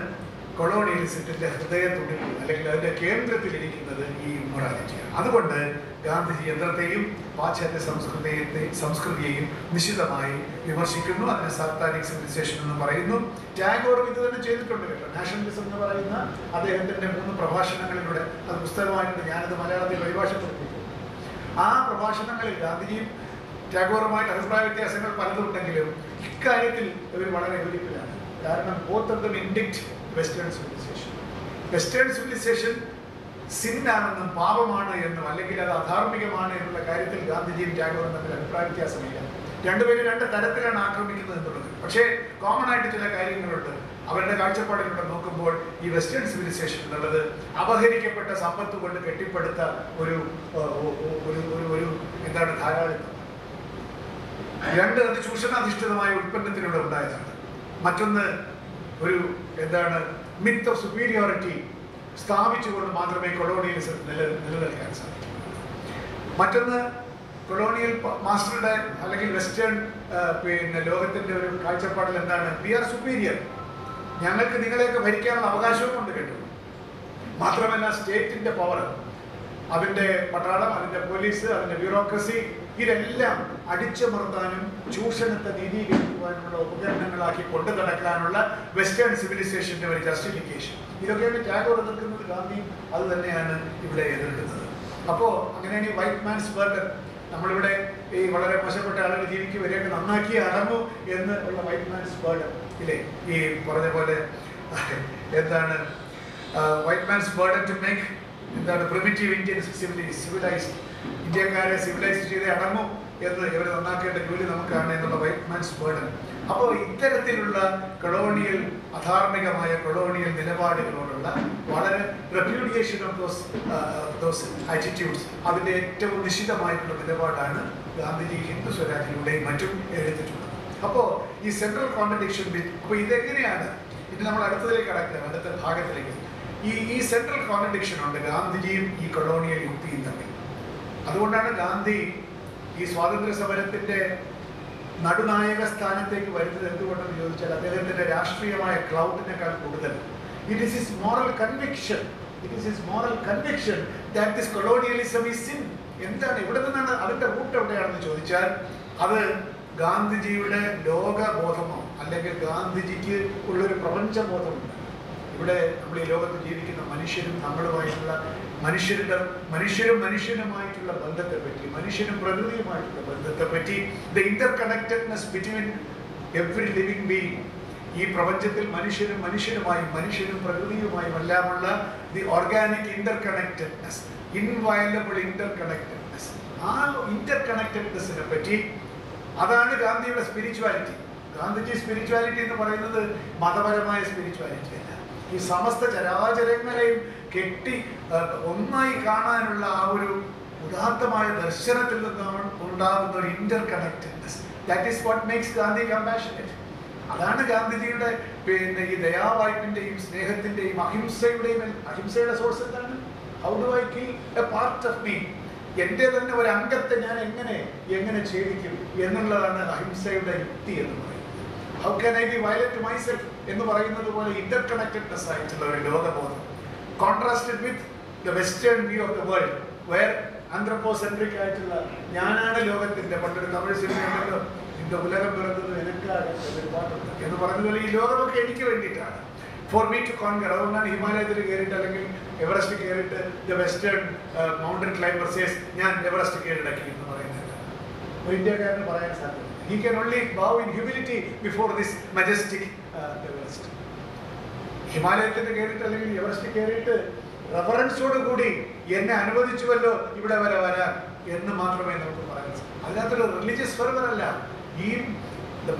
കൊളോണിയലിസത്തിന്റെ ഹൃദയത്തുള്ളിൽ അല്ലെങ്കിൽ അതിന്റെ കേന്ദ്രത്തിലിരിക്കുന്നത് ഈ മൊറാലിറ്റിയാണ്. അതുകൊണ്ട് ഗാന്ധിജി യന്ത്രത്തെയും പാശ്ചാത്യ സംസ്കൃതിയെ സംസ്കൃതിയെയും നിശിതമായി വിമർശിക്കുന്നു. അതിനെ സാത്താനിക് സിവിലൈസേഷൻ എന്ന് പറയുന്നു. ടാഗോറും ഇത് തന്നെ ചെയ്തിട്ടുണ്ട് കേട്ടോ. നാഷണലിസം എന്ന് പറയുന്ന അദ്ദേഹത്തിന്റെ മൂന്ന് പ്രഭാഷണങ്ങളിലൂടെ അത് പുസ്തകമായിട്ടുണ്ട്. ഞാനത് മലയാളത്തിൽ പരിഭാഷപ്പെടുത്തിയിട്ടുണ്ട്. ആ പ്രഭാഷണങ്ങളിൽ ഗാന്ധിജിയും ടാഗോറുമായിട്ട് അഭിപ്രായ വ്യത്യാസങ്ങൾ പലതുണ്ടെങ്കിലും ഇക്കാര്യത്തിൽ ഇവർ വളരെ യോജിപ്പിലാണ് കാരണം both of them indict western civilisation western civilisation സിന്നാണെന്നും പാപമാണ് എന്നും അല്ലെങ്കിൽ അത് അധാർമികമാണ് എന്നുള്ള കാര്യത്തിൽ ഗാന്ധിജിയും ടാഗോറും തമ്മിൽ അഭിപ്രായ വ്യത്യാസമില്ല. രണ്ടുപേരും രണ്ട് തരത്തിലാണ് ആക്രമിക്കുന്നത് എന്നുള്ളത്. പക്ഷേ കോമൺ ആയിട്ട് ചില കാര്യങ്ങളുണ്ട്. അവരുടെ കാഴ്ചപ്പാടിലൂടെ നോക്കുമ്പോൾ ഈ വെസ്റ്റേൺ സിവിലൈസേഷൻ എന്നുള്ളത് അപഹരിക്കപ്പെട്ട സമ്പത്ത് കൊണ്ട് കെട്ടിപ്പടുത്ത ഒരു ഒരു ഒരു എന്താണ് ധാരാളിത്തം രണ്ട് അത് ചൂഷണാധിഷ്ഠിതമായ ഉൽപ്പന്നത്തിലൂടെ ഉണ്ടായതാണ്. മറ്റൊന്ന് ഒരു എന്താണ് മിത്ത് ഓഫ് സുപ്പീരിയോറിറ്റി സ്ഥാപിച്ചുകൊണ്ട് മാത്രമേ കൊളോണിയലിസം നില നിലനിൽക്കാൻ സാധിക്കൂ. മറ്റൊന്ന് കൊളോണിയൽ മാസ്റ്ററുടെ അല്ലെങ്കിൽ വെസ്റ്റേൺ പിന്നെ ലോകത്തിന്റെ ഒരു കാഴ്ചപ്പാടിൽ എന്താണ് വി ആർ സുപ്പീരിയർ ഞങ്ങൾക്ക് നിങ്ങളെയൊക്കെ ഭരിക്കാനുള്ള അവകാശവും കൊണ്ട് കിട്ടും. മാത്രമല്ല സ്റ്റേറ്റിന്റെ പവർ അതിന്റെ പട്ടാളം അതിന്റെ പോലീസ് അതിന്റെ ബ്യൂറോക്രസി ഇതെല്ലാം അടിച്ചമർത്താനും ചൂഷണത്തെ നീതീകരിക്കുവാനുമുള്ള ഉപകരണങ്ങളാക്കി കൊണ്ടു നടക്കാനുള്ള വെസ്റ്റേൺ സിവിലൈസേഷന്റെ ഒരു ജസ്റ്റിഫിക്കേഷൻ ഇതൊക്കെയാണ് ടാഗോർ എതിർക്കുന്നത്. ഗാന്ധി അത് തന്നെയാണ് ഇവിടെ എതിർക്കുന്നത്. അപ്പോൾ അങ്ങനെയാണ് ഈ വൈറ്റ് മാൻസ് ബർഡൻ നമ്മളിവിടെ ഈ വളരെ മോശപ്പെട്ട ആളുകൾ ജീവിക്കും വരെയൊക്കെ നന്നാക്കി അടങ്ങു എന്ന് ഉള്ള വൈറ്റ് മാൻസ് വേർഡ് ഇല്ലേ? ഈ പറഞ്ഞ പോലെ എന്താണ് white man's burden to make എന്താണ് പ്രിമിറ്റീവ് ഇന്ത്യൻ സിവിലൈസ് സിവിലൈസ്ഡ് ഇന്ത്യക്കാരെ സിവിലൈസ് ചെയ്ത് അടങ്ങും എന്ന് ഇവർ നന്നാക്കേണ്ട ജോലി നമുക്കാണ് എന്നുള്ള വൈറ്റ് മാൻസ് അപ്പോൾ ഇത്തരത്തിലുള്ള കൊളോണിയൽ അധാർമികമായ കൊളോണിയൽ നിലപാടുകളോടുള്ള വളരെ repudiation of those those attitudes അതിന്റെ ഏറ്റവും നിശ്ചിതമായിട്ടുള്ള നിലപാടാണ് ഗാന്ധിജി ഹിന്ദു സ്വരാജിലൂടെയും മറ്റും എടുത്തിട്ടുള്ളത്. അപ്പോൾ ഈ സെൻട്രൽ കോൺട്രഡിക്ഷൻ ബിൽ അപ്പോൾ ഇതെങ്ങനെയാണ്? ഇത് നമ്മൾ അടുത്തതിലേക്ക് കടക്കുക അടുത്ത ഭാഗത്തിലേക്ക്. ഈ ഈ സെൻട്രൽ കോൺട്രഡിക്ഷൻ ഉണ്ട് ഗാന്ധിജിയും ഈ കൊളോണിയൽ യുക്തിയും തമ്മിൽ. അതുകൊണ്ടാണ് ഗാന്ധി ഈ സ്വാതന്ത്ര്യ സമരത്തിന്റെ നടുനായക സ്ഥാനത്തേക്ക് വരുന്നത് എന്തുകൊണ്ടെന്ന് ചോദിച്ചാൽ അദ്ദേഹത്തിന്റെ രാഷ്ട്രീയമായ ക്ലൗഡിനേക്കാൾ കൂടുതൽ. It is moral conviction it is is moral conviction that this colonialism is sin എന്താണ്? ഇവിടെ നിന്നാണ് അതിന്റെ റൂട്ട് എവിടെയാണെന്ന് ചോദിച്ചാൽ അത് ഗാന്ധിജിയുടെ ലോകബോധമോ അല്ലെങ്കിൽ ഗാന്ധിജിക്ക് ഉള്ളൊരു പ്രപഞ്ചബോധമുണ്ട്. ഇവിടെ നമ്മൾ ഈ ലോകത്ത് ജീവിക്കുന്ന മനുഷ്യരും നമ്മളുമായിട്ടുള്ള മനുഷ്യരുടെ മനുഷ്യരും മനുഷ്യനുമായിട്ടുള്ള ബന്ധത്തെ പറ്റി മനുഷ്യനും പ്രകൃതിയുമായിട്ടുള്ള ബന്ധത്തെ പറ്റി the interconnectedness between every living being ഈ പ്രപഞ്ചത്തിൽ മനുഷ്യനും മനുഷ്യനുമായും മനുഷ്യനും പ്രകൃതിയുമായും എല്ലാമുള്ള the organic interconnectedness inviolable interconnectedness ആ ഇന്റർ കണക്റ്റഡ്നെസ്സിനെ പറ്റി അതാണ് ഗാന്ധിയുടെ സ്പിരിച്വാലിറ്റി ഗാന്ധിജി സ്പിരിച്വാലിറ്റി എന്ന് പറയുന്നത് മതപരമായ സ്പിരിച്വാലിറ്റി അല്ല. ഈ സമസ്ത ചരാചരങ്ങളെയും കെട്ടി ഒന്നായി കാണാനുള്ള ആ ഒരു ഉദാത്തമായ ദർശനത്തിൽ നിന്നാണ് ഉണ്ടാകുന്ന ഒരു interconnectedness that is what makes Gandhi compassionate അതാണ് ഗാന്ധിജിയുടെ പിന്നെ ഈ ദയാവായ്പിന്റെയും സ്നേഹത്തിന്റെയും അഹിംസയുടെയും അഹിംസയുടെ സോഴ്സ് എന്താണ്? How do I kill a part of me എന്റെ തന്നെ ഒരു അംഗത്തെ ഞാൻ എങ്ങനെ എങ്ങനെ ഛേദിക്കും? എന്നുള്ളതാണ് അഹിംസയുടെ യുക്തി എന്ന് പറയുന്നത്. How can I be violent myself എന്ന് പറയുന്നത് പോലെ ഇന്റർ കണക്റ്റഡ്നെസ് ആയിട്ടുള്ള ഒരു ലോകബോധം contrasted with the western view of the world where anthropocentric ആയിട്ടുള്ള ഞാനാണ് ലോകത്തിന്റെ പണ്ടൊരു തമിഴ് സിനിമയുണ്ടല്ലോ ഇന്ത്യ ഉലകം പിറന്നത് എനിക്കാണ് ഒരുപാടുണ്ട് എന്ന് പറഞ്ഞതുപോലെ ഈ ലോകമൊക്കെ എനിക്ക് വേണ്ടിയിട്ടാണ്. ഫോർ മീ ടു കോൺകർ അതുകൊണ്ടാണ് ഹിമാലയത്തിൽ കയറിയിട്ട് അല്ലെങ്കിൽ എവറസ്റ്റ് കയറിയിട്ട് ദ വെസ്റ്റേൺ മൗണ്ടൻ ക്ലൈംബർസേസ് ഞാൻ എവറസ്റ്റ് കയറിടക്കി എന്ന് പറയുന്നത്. ഇന്ത്യക്കാരന് പറയാൻ സാധിക്കും he can only bow in humility before this majestic Everest ഹിമാലയത്തിന് കയറിയിട്ട് അല്ലെങ്കിൽ എവറസ്റ്റ് കയറിയിട്ട് റെഫറൻസോട് കൂടി എന്നെ അനുവദിച്ചുവല്ലോ ഇവിടെ വരെ വരാൻ എന്ന് മാത്രമേ നമുക്ക് പറയാൻ സാധിക്കൂ അതിനകത്തൊരു റിലീജിയസ് അല്ല. ഈ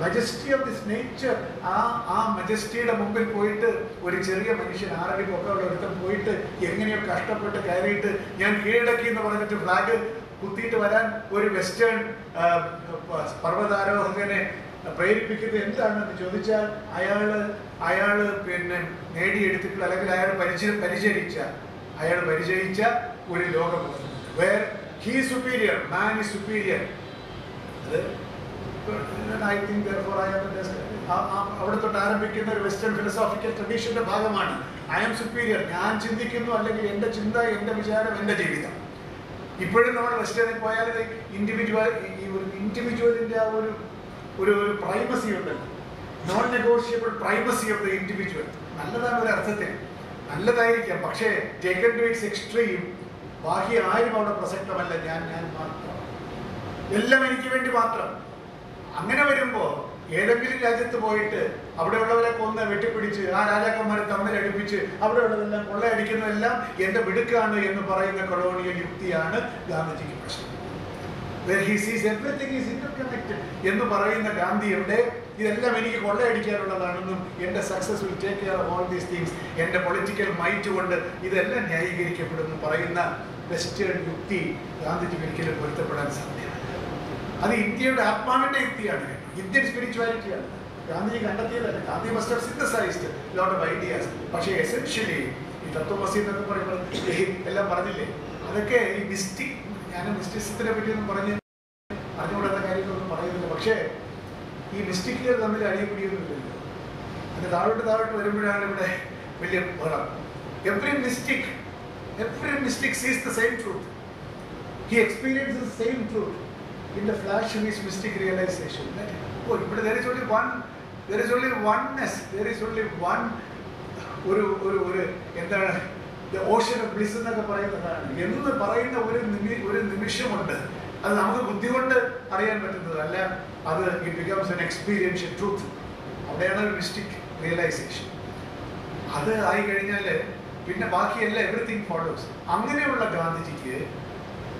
മജസ്റ്റി ഓഫ് ദിസ് നേച്ചർ ആ ആ മജസ്റ്റിയുടെ മുമ്പിൽ പോയിട്ട് ഒരു ചെറിയ മനുഷ്യൻ ആറടി പൊക്കമുള്ള ഒരുത്തം പോയിട്ട് എങ്ങനെയോ കഷ്ടപ്പെട്ട് കയറിയിട്ട് ഞാൻ കീഴടക്കി എന്ന് പറഞ്ഞിട്ട് ഫ്ലാഗ് കുത്തിയിട്ട് വരാൻ ഒരു വെസ്റ്റേൺ പർവതാരോഹകനെ പ്രേരിപ്പിക്കുന്നത് എന്താണെന്ന് ചോദിച്ചാൽ അയാൾ അയാൾ പിന്നെ നേടിയെടുത്തിട്ടുള്ള അല്ലെങ്കിൽ അയാൾ പരിചയം പരിചരിച്ച അയാൾ പരിചയിച്ച ഒരു ലോകം where he superior man is superior അവിടെ തൊട്ട് ആരംഭിക്കുന്ന ഒരു വെസ്റ്റേൺ ഫിലോസോഫിക്കൽ ട്രഡീഷന്റെ ഭാഗമാണ്. ഐ എം സുപ്പീരിയർ ഞാൻ ചിന്തിക്കുന്നു അല്ലെങ്കിൽ എന്റെ ചിന്ത എന്റെ വിചാരം എന്റെ ജീവിതം. ഇപ്പോഴും നമ്മൾ വെസ്റ്റേണിൽ പോയാൽ ഇൻഡിവിജ്വൽ ഈ ഒരു ഇൻഡിവിജ്വലിന്റെ ആ ഒരു ഒരു ഒരു പ്രൈവസി ഉണ്ടല്ലോ. Non negotiable privacy of the individual നല്ലതാണ് ഒരു അർത്ഥത്തിൽ. നല്ലതായിരിക്കാം. പക്ഷേ ടേക്കൺ ടു ഇറ്റ്സ് എക്സ്ട്രീം ബാക്കി ആരും അവിടെ പ്രസക്തമല്ല. ഞാൻ ഞാൻ മാത്രം. എല്ലാം എനിക്ക് വേണ്ടി മാത്രം. അങ്ങനെ വരുമ്പോൾ ഏതെങ്കിലും രാജ്യത്ത് പോയിട്ട് അവിടെയുള്ളവരെ കൊന്ന് വെട്ടിപ്പിടിച്ച് ആ രാജാക്കന്മാരെ തമ്മിൽ അടുപ്പിച്ച് അവിടെയുള്ളതെല്ലാം കൊള്ളയടിക്കുന്നതെല്ലാം എന്റെ വിടുക്കാണ് എന്ന് പറയുന്ന കൊളോണിയൽ യുക്തിയാണ് ഗാന്ധിജിക്ക് പ്രശ്നം. എന്ന് പറയുന്ന ഗാന്ധിയുടെ ഇതെല്ലാം എനിക്ക് കൊള്ളയടിക്കാനുള്ളതാണെന്നും എന്റെ success will take care of all these things എന്റെ പൊളിറ്റിക്കൽ മൈറ്റ് കൊണ്ട് ഇതെല്ലാം ന്യായീകരിക്കപ്പെടുന്നു പറയുന്ന വെസ്റ്റേൺ യുക്തി ഗാന്ധിജിക്ക് ഒരിക്കലും പൊരുത്തപ്പെടാൻ സാധ്യമല്ല. അത് ഇന്ത്യയുടെ ആത്മാവിന്റെ യുക്തിയാണ്. ഇന്ത്യൻ സ്പിരിച്വാലിറ്റിയാണ് Gandhiji കണ്ടെത്തിയതല്ല. Gandhi must have synthesized lot of ideas പക്ഷേ എസെൻഷ്യലി ഈ തത്വമസി എന്നൊക്കെ പറയുമ്പോൾ എല്ലാം പറഞ്ഞില്ലേ? അതൊക്കെ ഈ മിസ്റ്റിക് ഞാൻ മിസ്റ്റിസത്തിനെ പറ്റിയൊന്നും പറഞ്ഞ് അറിഞ്ഞുകൂടാത്ത കാര്യങ്ങളൊന്നും പറയുന്നില്ല. പക്ഷേ ഈ മിസ്റ്റിക്കുകൾ തമ്മിൽ അടിയപിടിയൊന്നുമില്ലല്ലോ അത് താഴോട്ട് താഴോട്ട് വരുമ്പോഴാണ് ഇവിടെ വലിയ ബഹളം. Every mystic every mystic sees the same truth he experience the same truth in the flash മീസ് mystic realization ഓ ഇവിടെ there is only one there is only oneness there is only one ഒരു ഒരു ഒരു എന്താണ് ഓഷൻ ഓഫ് ബ്ലിസ് എന്നൊക്കെ പറയുന്നതാണ് എന്ന് പറയുന്ന ഒരു നിമി ഒരു നിമിഷമുണ്ട്. അത് നമുക്ക് ബുദ്ധി കൊണ്ട് അറിയാൻ പറ്റുന്നത് അല്ല അത് it becomes an experiential truth അവിടെയാണ് ഒരു മിസ്റ്റിക് റിയലൈസേഷൻ അത് ആയി കഴിഞ്ഞാൽ പിന്നെ ബാക്കിയെല്ലാം എവറിത്തിങ് ഫോളോസ് അങ്ങനെയുള്ള ഗാന്ധിജിക്ക്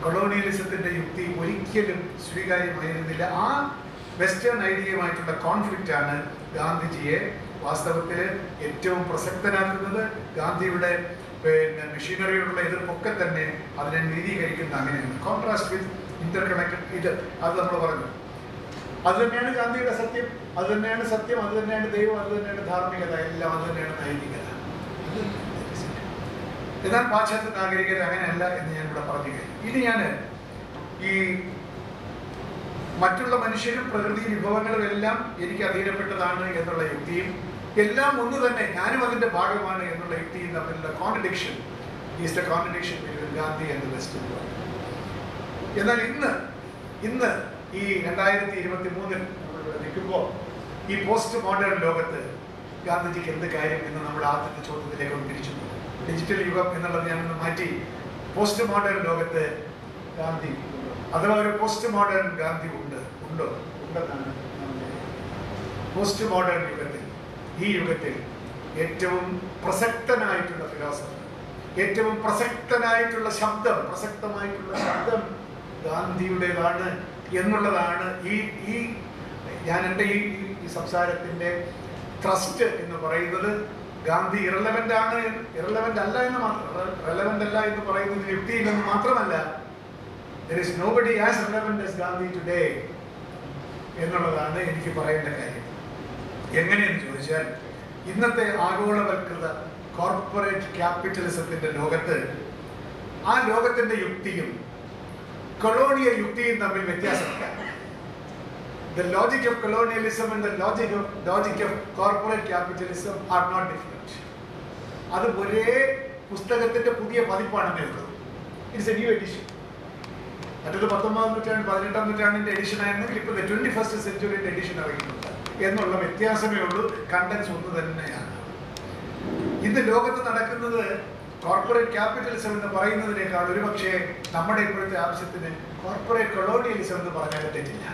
കൊളോണിയലിസത്തിന്റെ യുക്തി ഒരിക്കലും സ്വീകാര്യമായിരുന്നില്ല. ആ വെസ്റ്റേൺ ഐഡിയയുമായിട്ടുള്ള കോൺഫ്ലിക്റ്റ് ആണ് ഗാന്ധിജിയെ വാസ്തവത്തിൽ ഏറ്റവും പ്രസക്തനാക്കുന്നത്. ഗാന്ധിയുടെ പിന്നെ മെഷീനറിയോടുള്ള എതിർപ്പൊക്കെ തന്നെ അതിനെ നീതീകരിക്കുന്ന അങ്ങനെയാണ്. കോൺട്രാസ്റ്റ് വിത്ത് ഇന്റർ കണക്റ്റഡ് ഇത്. അത് നമ്മൾ പറഞ്ഞു. അത് തന്നെയാണ് ഗാന്ധിയുടെ സത്യം. അത് തന്നെയാണ് സത്യം. അത് തന്നെയാണ് ദൈവം. അത് തന്നെയാണ് ധാർമ്മികത. എല്ലാം അത് തന്നെയാണ് നൈതികത. എന്നാൽ പാശ്ചാത്യ നാഗരികത അങ്ങനെയല്ല എന്ന് ഞാൻ ഇവിടെ പറഞ്ഞു കഴിഞ്ഞു. ഇനി ഞാൻ ഈ മറ്റുള്ള മനുഷ്യരും പ്രകൃതി വിഭവങ്ങളും എല്ലാം എനിക്ക് അധീനപ്പെട്ടതാണ് എന്നുള്ള യുക്തിയും എല്ലാം ഒന്ന് തന്നെ ഞാനും അതിന്റെ ഭാഗമാണ് എന്നുള്ള യുക്തിയും തമ്മിലുള്ള contradiction is the contradiction Gandhi and west എന്നാൽ ഇന്ന് ഇന്ന് ഈ രണ്ടായിരത്തി ഇരുപത്തി മൂന്നിൽ നിൽക്കുമ്പോൾ ഈ പോസ്റ്റ് മോഡേൺ ലോകത്ത് ഗാന്ധിജിക്ക് എന്ത് കാര്യം എന്ന് നമ്മൾ ആദ്യത്തെ ചോദ്യത്തിലേക്ക് ഒന്ന് തിരിച്ചു ഡിജിറ്റൽ യുഗം എന്നുള്ളത് ഞാനൊന്ന് മാറ്റി. പോസ്റ്റ് മോഡേൺ ലോകത്ത് ഗാന്ധി അഥവാ ഒരു പോസ്റ്റ് മോഡേൺ ഗാന്ധി ഉണ്ട് ഉണ്ടോ? ഉണ്ടെന്നാണ് പോസ്റ്റ് മോഡേൺ യുഗത്തിൽ ഈ യുഗത്തിൽ ഏറ്റവും പ്രസക്തനായിട്ടുള്ള ഫിലോസഫർ ഏറ്റവും പ്രസക്തനായിട്ടുള്ള ശബ്ദം പ്രസക്തമായിട്ടുള്ള ശബ്ദം ഗാന്ധിയുടേതാണ് എന്നുള്ളതാണ് ഈ ഈ ഞാൻ എന്റെ ഈ ഈ സംസാരത്തിന്റെ ട്രസ്റ്റ് എന്ന് പറയുന്നത് ഗാന്ധി ഇറലവന്റ് ആണ് ഇറലവന്റ് അല്ല എന്ന് മാത്രം റെലവന്റ് അല്ല എന്ന് പറയുന്നത് യുക്തിയില്ലെന്ന് മാത്രമല്ല there is no body as relevant as Gandhi today എന്നുള്ളതാണ് എനിക്ക് പറയേണ്ട കാര്യം. എങ്ങനെയെന്ന് ചോദിച്ചാൽ ഇന്നത്തെ ആഗോളവൽകൃത കോർപ്പറേറ്റ് ക്യാപിറ്റലിസത്തിന്റെ ലോകത്ത് ആ ലോകത്തിന്റെ യുക്തിയും കൊളോണിയൽ യുക്തിയും തമ്മിൽ വ്യത്യാസമില്ല. The logic of colonialism and logic of logic of corporate capitalism are not different. അത് ഒരേ പുസ്തകത്തിന്റെ പുതിയ പതിപ്പാണ് ഇറ്റ്സ് എ ന്യൂ എഡിഷൻ മറ്റൊരു പത്തൊമ്പതാം നൂറ്റാണ്ട് പതിനെട്ടാം നൂറ്റാണ്ടിന്റെ എഡിഷൻ ആയിരുന്നെങ്കിൽ ഇപ്പോൾ ട്വന്റി ഫസ്റ്റ് സെഞ്ചുറിയുടെ എഡിഷൻ ഇറങ്ങിയിട്ടുണ്ട് എന്നുള്ള വ്യത്യാസമേ ഉള്ളൂ. കണ്ടൻസ് ഒന്ന് തന്നെയാണ്. ഇന്ന് ലോകത്ത് നടക്കുന്നത് കോർപ്പറേറ്റ് ക്യാപിറ്റലിസം എന്ന് പറയുന്നതിനേക്കാൾ ഒരുപക്ഷെ നമ്മുടെ ഇപ്പോഴത്തെ ആവശ്യത്തിന് കോർപ്പറേറ്റ് കൊളോണിയലിസം എന്ന് പറഞ്ഞാൽ തെറ്റില്ല.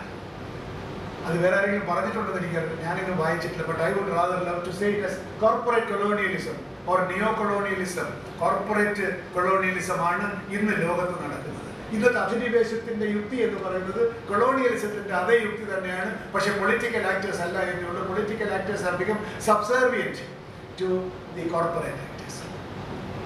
അത് വേറെ ആരെങ്കിലും പറഞ്ഞിട്ടുണ്ടെന്ന് എനിക്കറിയാം ഞാനിത് വായിച്ചിട്ടില്ല. But I would rather love to say it corporate colonialism or neo colonialism corporate കൊളോണിയലിസമാണ് ഇന്ന് ലോകത്ത് നടക്കുന്നത്. ഇന്നത്തെ അധിനിവേശത്തിന്റെ യുക്തി എന്ന് പറയുന്നത് കൊളോണിയലിസത്തിന്റെ അതേ യുക്തി തന്നെയാണ്. പക്ഷെ പൊളിറ്റിക്കൽ ആക്ടേഴ്സ് അല്ല എന്നുള്ളത്. Political actors are become subservient to the corporate actors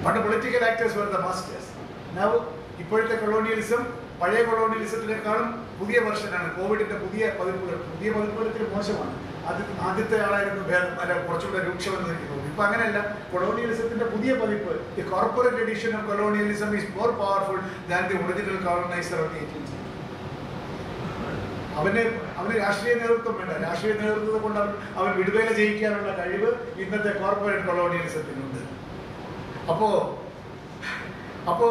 പണ്ട് political actors were the masters now ഇപ്പോഴത്തെ കൊളോണിയലിസം പഴയ കൊളോണിയലിസത്തിനേക്കാളും പുതിയ വെർഷനാണ് കോവിഡിന്റെ പുതിയ പതിപ്പുകൾ. പുതിയ പതിപ്പുകൾ മോശമാണ്. ആദ്യ ആദ്യത്തെ ആളായിരുന്നു ഭേദം അല്ല കുറച്ചുകൂടെ രൂക്ഷമെന്ന് എനിക്ക് തോന്നുന്നു ഇപ്പൊ അങ്ങനെയല്ല കൊളോണിയലിസത്തിന്റെ പുതിയ പതിപ്പ് the corporate edition of colonialism is more powerful than the original colonizer of the eighteen അവന് അവന് രാഷ്ട്രീയ നേതൃത്വം വേണ്ട. രാഷ്ട്രീയ നേതൃത്വം കൊണ്ട് അവൻ അവൻ ജയിക്കാനുള്ള കഴിവ് ഇന്നത്തെ കോർപ്പറേറ്റ് കൊളോണിയലിസത്തിനുണ്ട് അപ്പോ അപ്പോ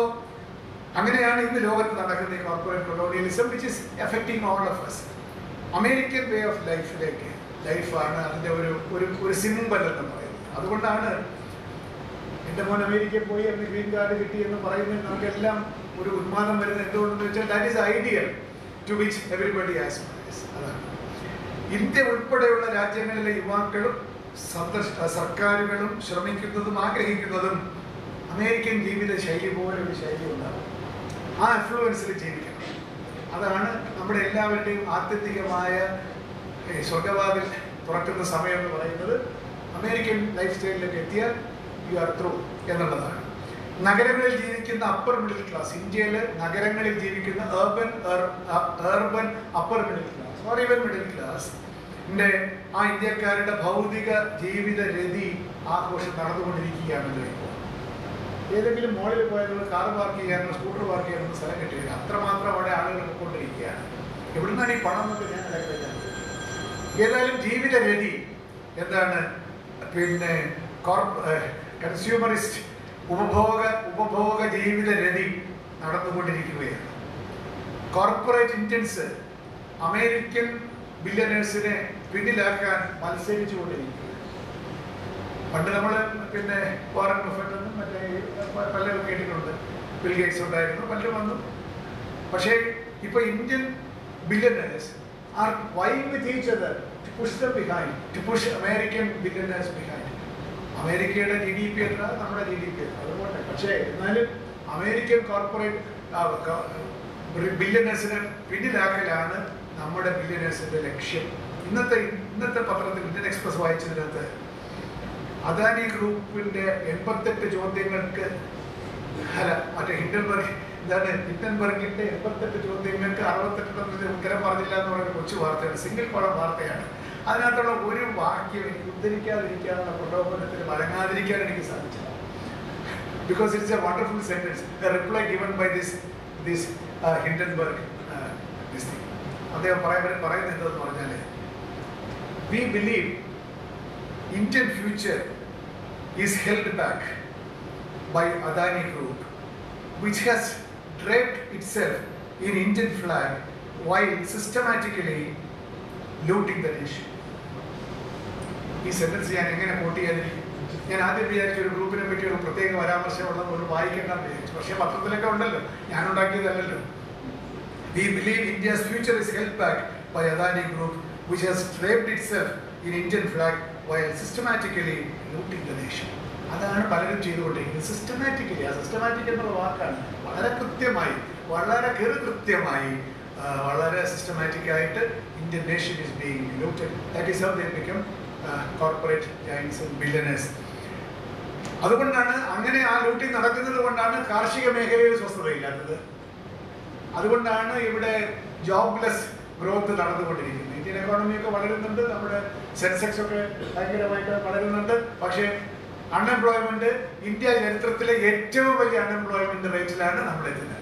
അങ്ങനെയാണ് ഇന്ന് ലോകത്ത് നടക്കുന്ന corporate colonialism which is affecting all of us American way of ലൈഫിലേക്ക് ലൈഫാണ് അതിന്റെ ഒരു ഒരു ഒരു സിമ്പൽ എന്ന് പറയുന്നത് അതുകൊണ്ടാണ് എന്റെ മോൻ അമേരിക്കയിൽ പോയി അവന് ഗ്രീൻ കാർഡ് കിട്ടി എന്ന് പറയുന്നത് നമുക്കെല്ലാം ഒരു ഉന്മാദം വരുന്നത് എന്തുകൊണ്ടെന്ന് വെച്ചാൽ that is ideal to which everybody as India ഉൾപ്പെടെയുള്ള രാജ്യങ്ങളിലെ യുവാക്കളും സന്ദർശ സർക്കാരുകളും ശ്രമിക്കുന്നതും ആഗ്രഹിക്കുന്നതും അമേരിക്കൻ ജീവിത ശൈലി പോലെ ഒരു ശൈലി ഉണ്ടാകും ആ ഇൻഫ്ലുവൻസിൽ ജീവിക്കണം. അതാണ് നമ്മുടെ എല്ലാവരുടെയും ആത്യന്തികമായ സ്വർഗവാതിൽ തുറക്കുന്ന സമയം എന്ന് പറയുന്നത് അമേരിക്കൻ ലൈഫ് സ്റ്റൈലിലേക്ക് എത്തിയാൽ യു ആർ ത്രൂ എന്നുള്ളതാണ്. നഗരങ്ങളിൽ ജീവിക്കുന്ന അപ്പർ മിഡിൽ ക്ലാസ് ഇന്ത്യയിലെ നഗരങ്ങളിൽ ജീവിക്കുന്ന urban urban upper middle class or even middle class ആ ഇന്ത്യക്കാരുടെ ഭൗതിക ജീവിത രതി ആഘോഷം നടന്നുകൊണ്ടിരിക്കുകയാണല്ലോ ഇപ്പോൾ ഏതെങ്കിലും മോളിൽ പോയാൽ കാർ പാർക്ക് ചെയ്യാനോ സ്കൂട്ടർ പാർക്ക് ചെയ്യാനോ സ്ഥലം കിട്ടിയില്ല അത്രമാത്രം അവിടെ ആളുകൾ പോയിക്കൊണ്ടിരിക്കുകയാണ്. എവിടുന്നാണ് ഈ പണം എന്നൊക്കെ ഞാൻ ഏതായാലും ജീവിത രീതി എന്താണ്? പിന്നെ കൺസ്യൂമറിസ്റ്റ് ഉപഭോഗ ഉപഭോഗ ജീവിത രതി നടന്നുകൊണ്ടിരിക്കുകയാണ്. കോർപ്പറേറ്റ് ഇന്ത്യൻസ് അമേരിക്കൻ ബില്യനേഴ്സിനെ പിന്നിലാക്കാൻ മത്സരിച്ചു കൊണ്ടിരിക്കുകയാണ് പണ്ട് നമ്മൾ പിന്നെ വാറൻ ബഫറ്റ് എന്നും മറ്റേ പലരും കേട്ടിട്ടുണ്ട്. ബിൽ ഗേറ്റ്സ് ഉണ്ടായിരുന്നു പലരും വന്നു. പക്ഷേ ഇപ്പൊ Indian billionaires are vying with each other to push them behind, to push American billionaires behind. അമേരിക്കയുടെ ജി ഡി പി എത്ര നമ്മുടെ ജി ഡി പി എത്ര അതുപോലെ പക്ഷേ എന്നാലും അമേരിക്കൻ കോർപ്പറേറ്റ് ബില്യനേഴ്സിനെ പിന്നിലാക്കലാണ് നമ്മുടെ ബില്യനേഴ്സിന്റെ ലക്ഷ്യം ഇന്നത്തെ ഇന്നത്തെ പത്രത്തിൽ ഇന്ത്യൻ എക്സ്പ്രസ് വായിച്ചതിനകത്ത് അദാനി ഗ്രൂപ്പിന്റെ എൺപത്തെട്ട് ചോദ്യങ്ങൾക്ക് അല്ല മറ്റേ ഹിൻഡൻബർഗ് എന്താണ് ഹിൻഡൻബർഗിന്റെ എൺപത്തെട്ട് ചോദ്യങ്ങൾക്ക് അറുപത്തെട്ട് ഉത്തരം പറഞ്ഞില്ല എന്ന് പറയുന്ന കൊച്ചു വാർത്തയാണ്. സിംഗിൾ കോളം വാർത്തയാണ്. അതിനകത്തുള്ള ഒരു വാക്യം എനിക്ക് ഉദ്ധരിക്കാതിരിക്കാനുള്ള പ്രലോഭനത്തിന് വഴങ്ങാതിരിക്കാൻ എനിക്ക് സാധിച്ചില്ല. Because it's a wonderful sentence the reply given by this this Hindenburg this thing അദ്ദേഹം പറയാൻ പറയുന്നത് എന്തെന്ന് പറഞ്ഞാൽ we believe Indian future is held back by Adani Group, which has draped itself in Indian flag while systematically looting the nation. ഈ sentence ഞാൻ എങ്ങനെ coat ചെയ്യാതിരിക്കും ഞാൻ ആദ്യം വിചാരിച്ച ഒരു ഗ്രൂപ്പിനെ പറ്റി ഒരു പ്രത്യേക പരാമർശമുള്ളത് ഒരു വായിക്കേണ്ടെന്ന് വിചാരിച്ചു പക്ഷേ പത്രത്തിലൊക്കെ ഉണ്ടല്ലോ ഞാൻ ഉണ്ടാക്കിയതല്ലല്ലോ We believe India's future is held back by Adani Group, which has draped itself in Indian flag while systematically looting the nation. അതാണ് പലരും ചെയ്തുകൊണ്ടിരിക്കുന്നത്. സിസ്റ്റമാറ്റിക്കലി ആ സിസ്റ്റമാറ്റിക് എന്നുള്ള വാക്കാണ് വളരെ കൃത്യമായി വളരെ കൃത്യമായി വളരെ സിസ്റ്റമാറ്റിക്കായിട്ട് Indian nation is being looted that is how they become corporate giants and billionaires അതുകൊണ്ടാണ് അങ്ങനെ ആ ലൂട്ടി നടക്കുന്നത് കൊണ്ടാണ് കാർഷിക മേഖലയിൽ സ്വസ്ഥതയില്ലാത്തത്. അതുകൊണ്ടാണ് ഇവിടെ ജോബ്ലെസ് ഗ്രോത്ത് നടന്നുകൊണ്ടിരിക്കുന്നത്. ഇന്ത്യൻ എക്കോണമി ഒക്കെ വളരുന്നുണ്ട് നമ്മുടെ സെൻസെക്സ് ഒക്കെ ഭയങ്കരമായിട്ട് വളരുന്നുണ്ട്. പക്ഷേ അൺഎംപ്ലോയ്മെന്റ് ഇന്ത്യ ചരിത്രത്തിലെ ഏറ്റവും വലിയ അൺഎംപ്ലോയ്മെന്റ് റേറ്റിലാണ് നമ്മൾ എത്തുന്നത്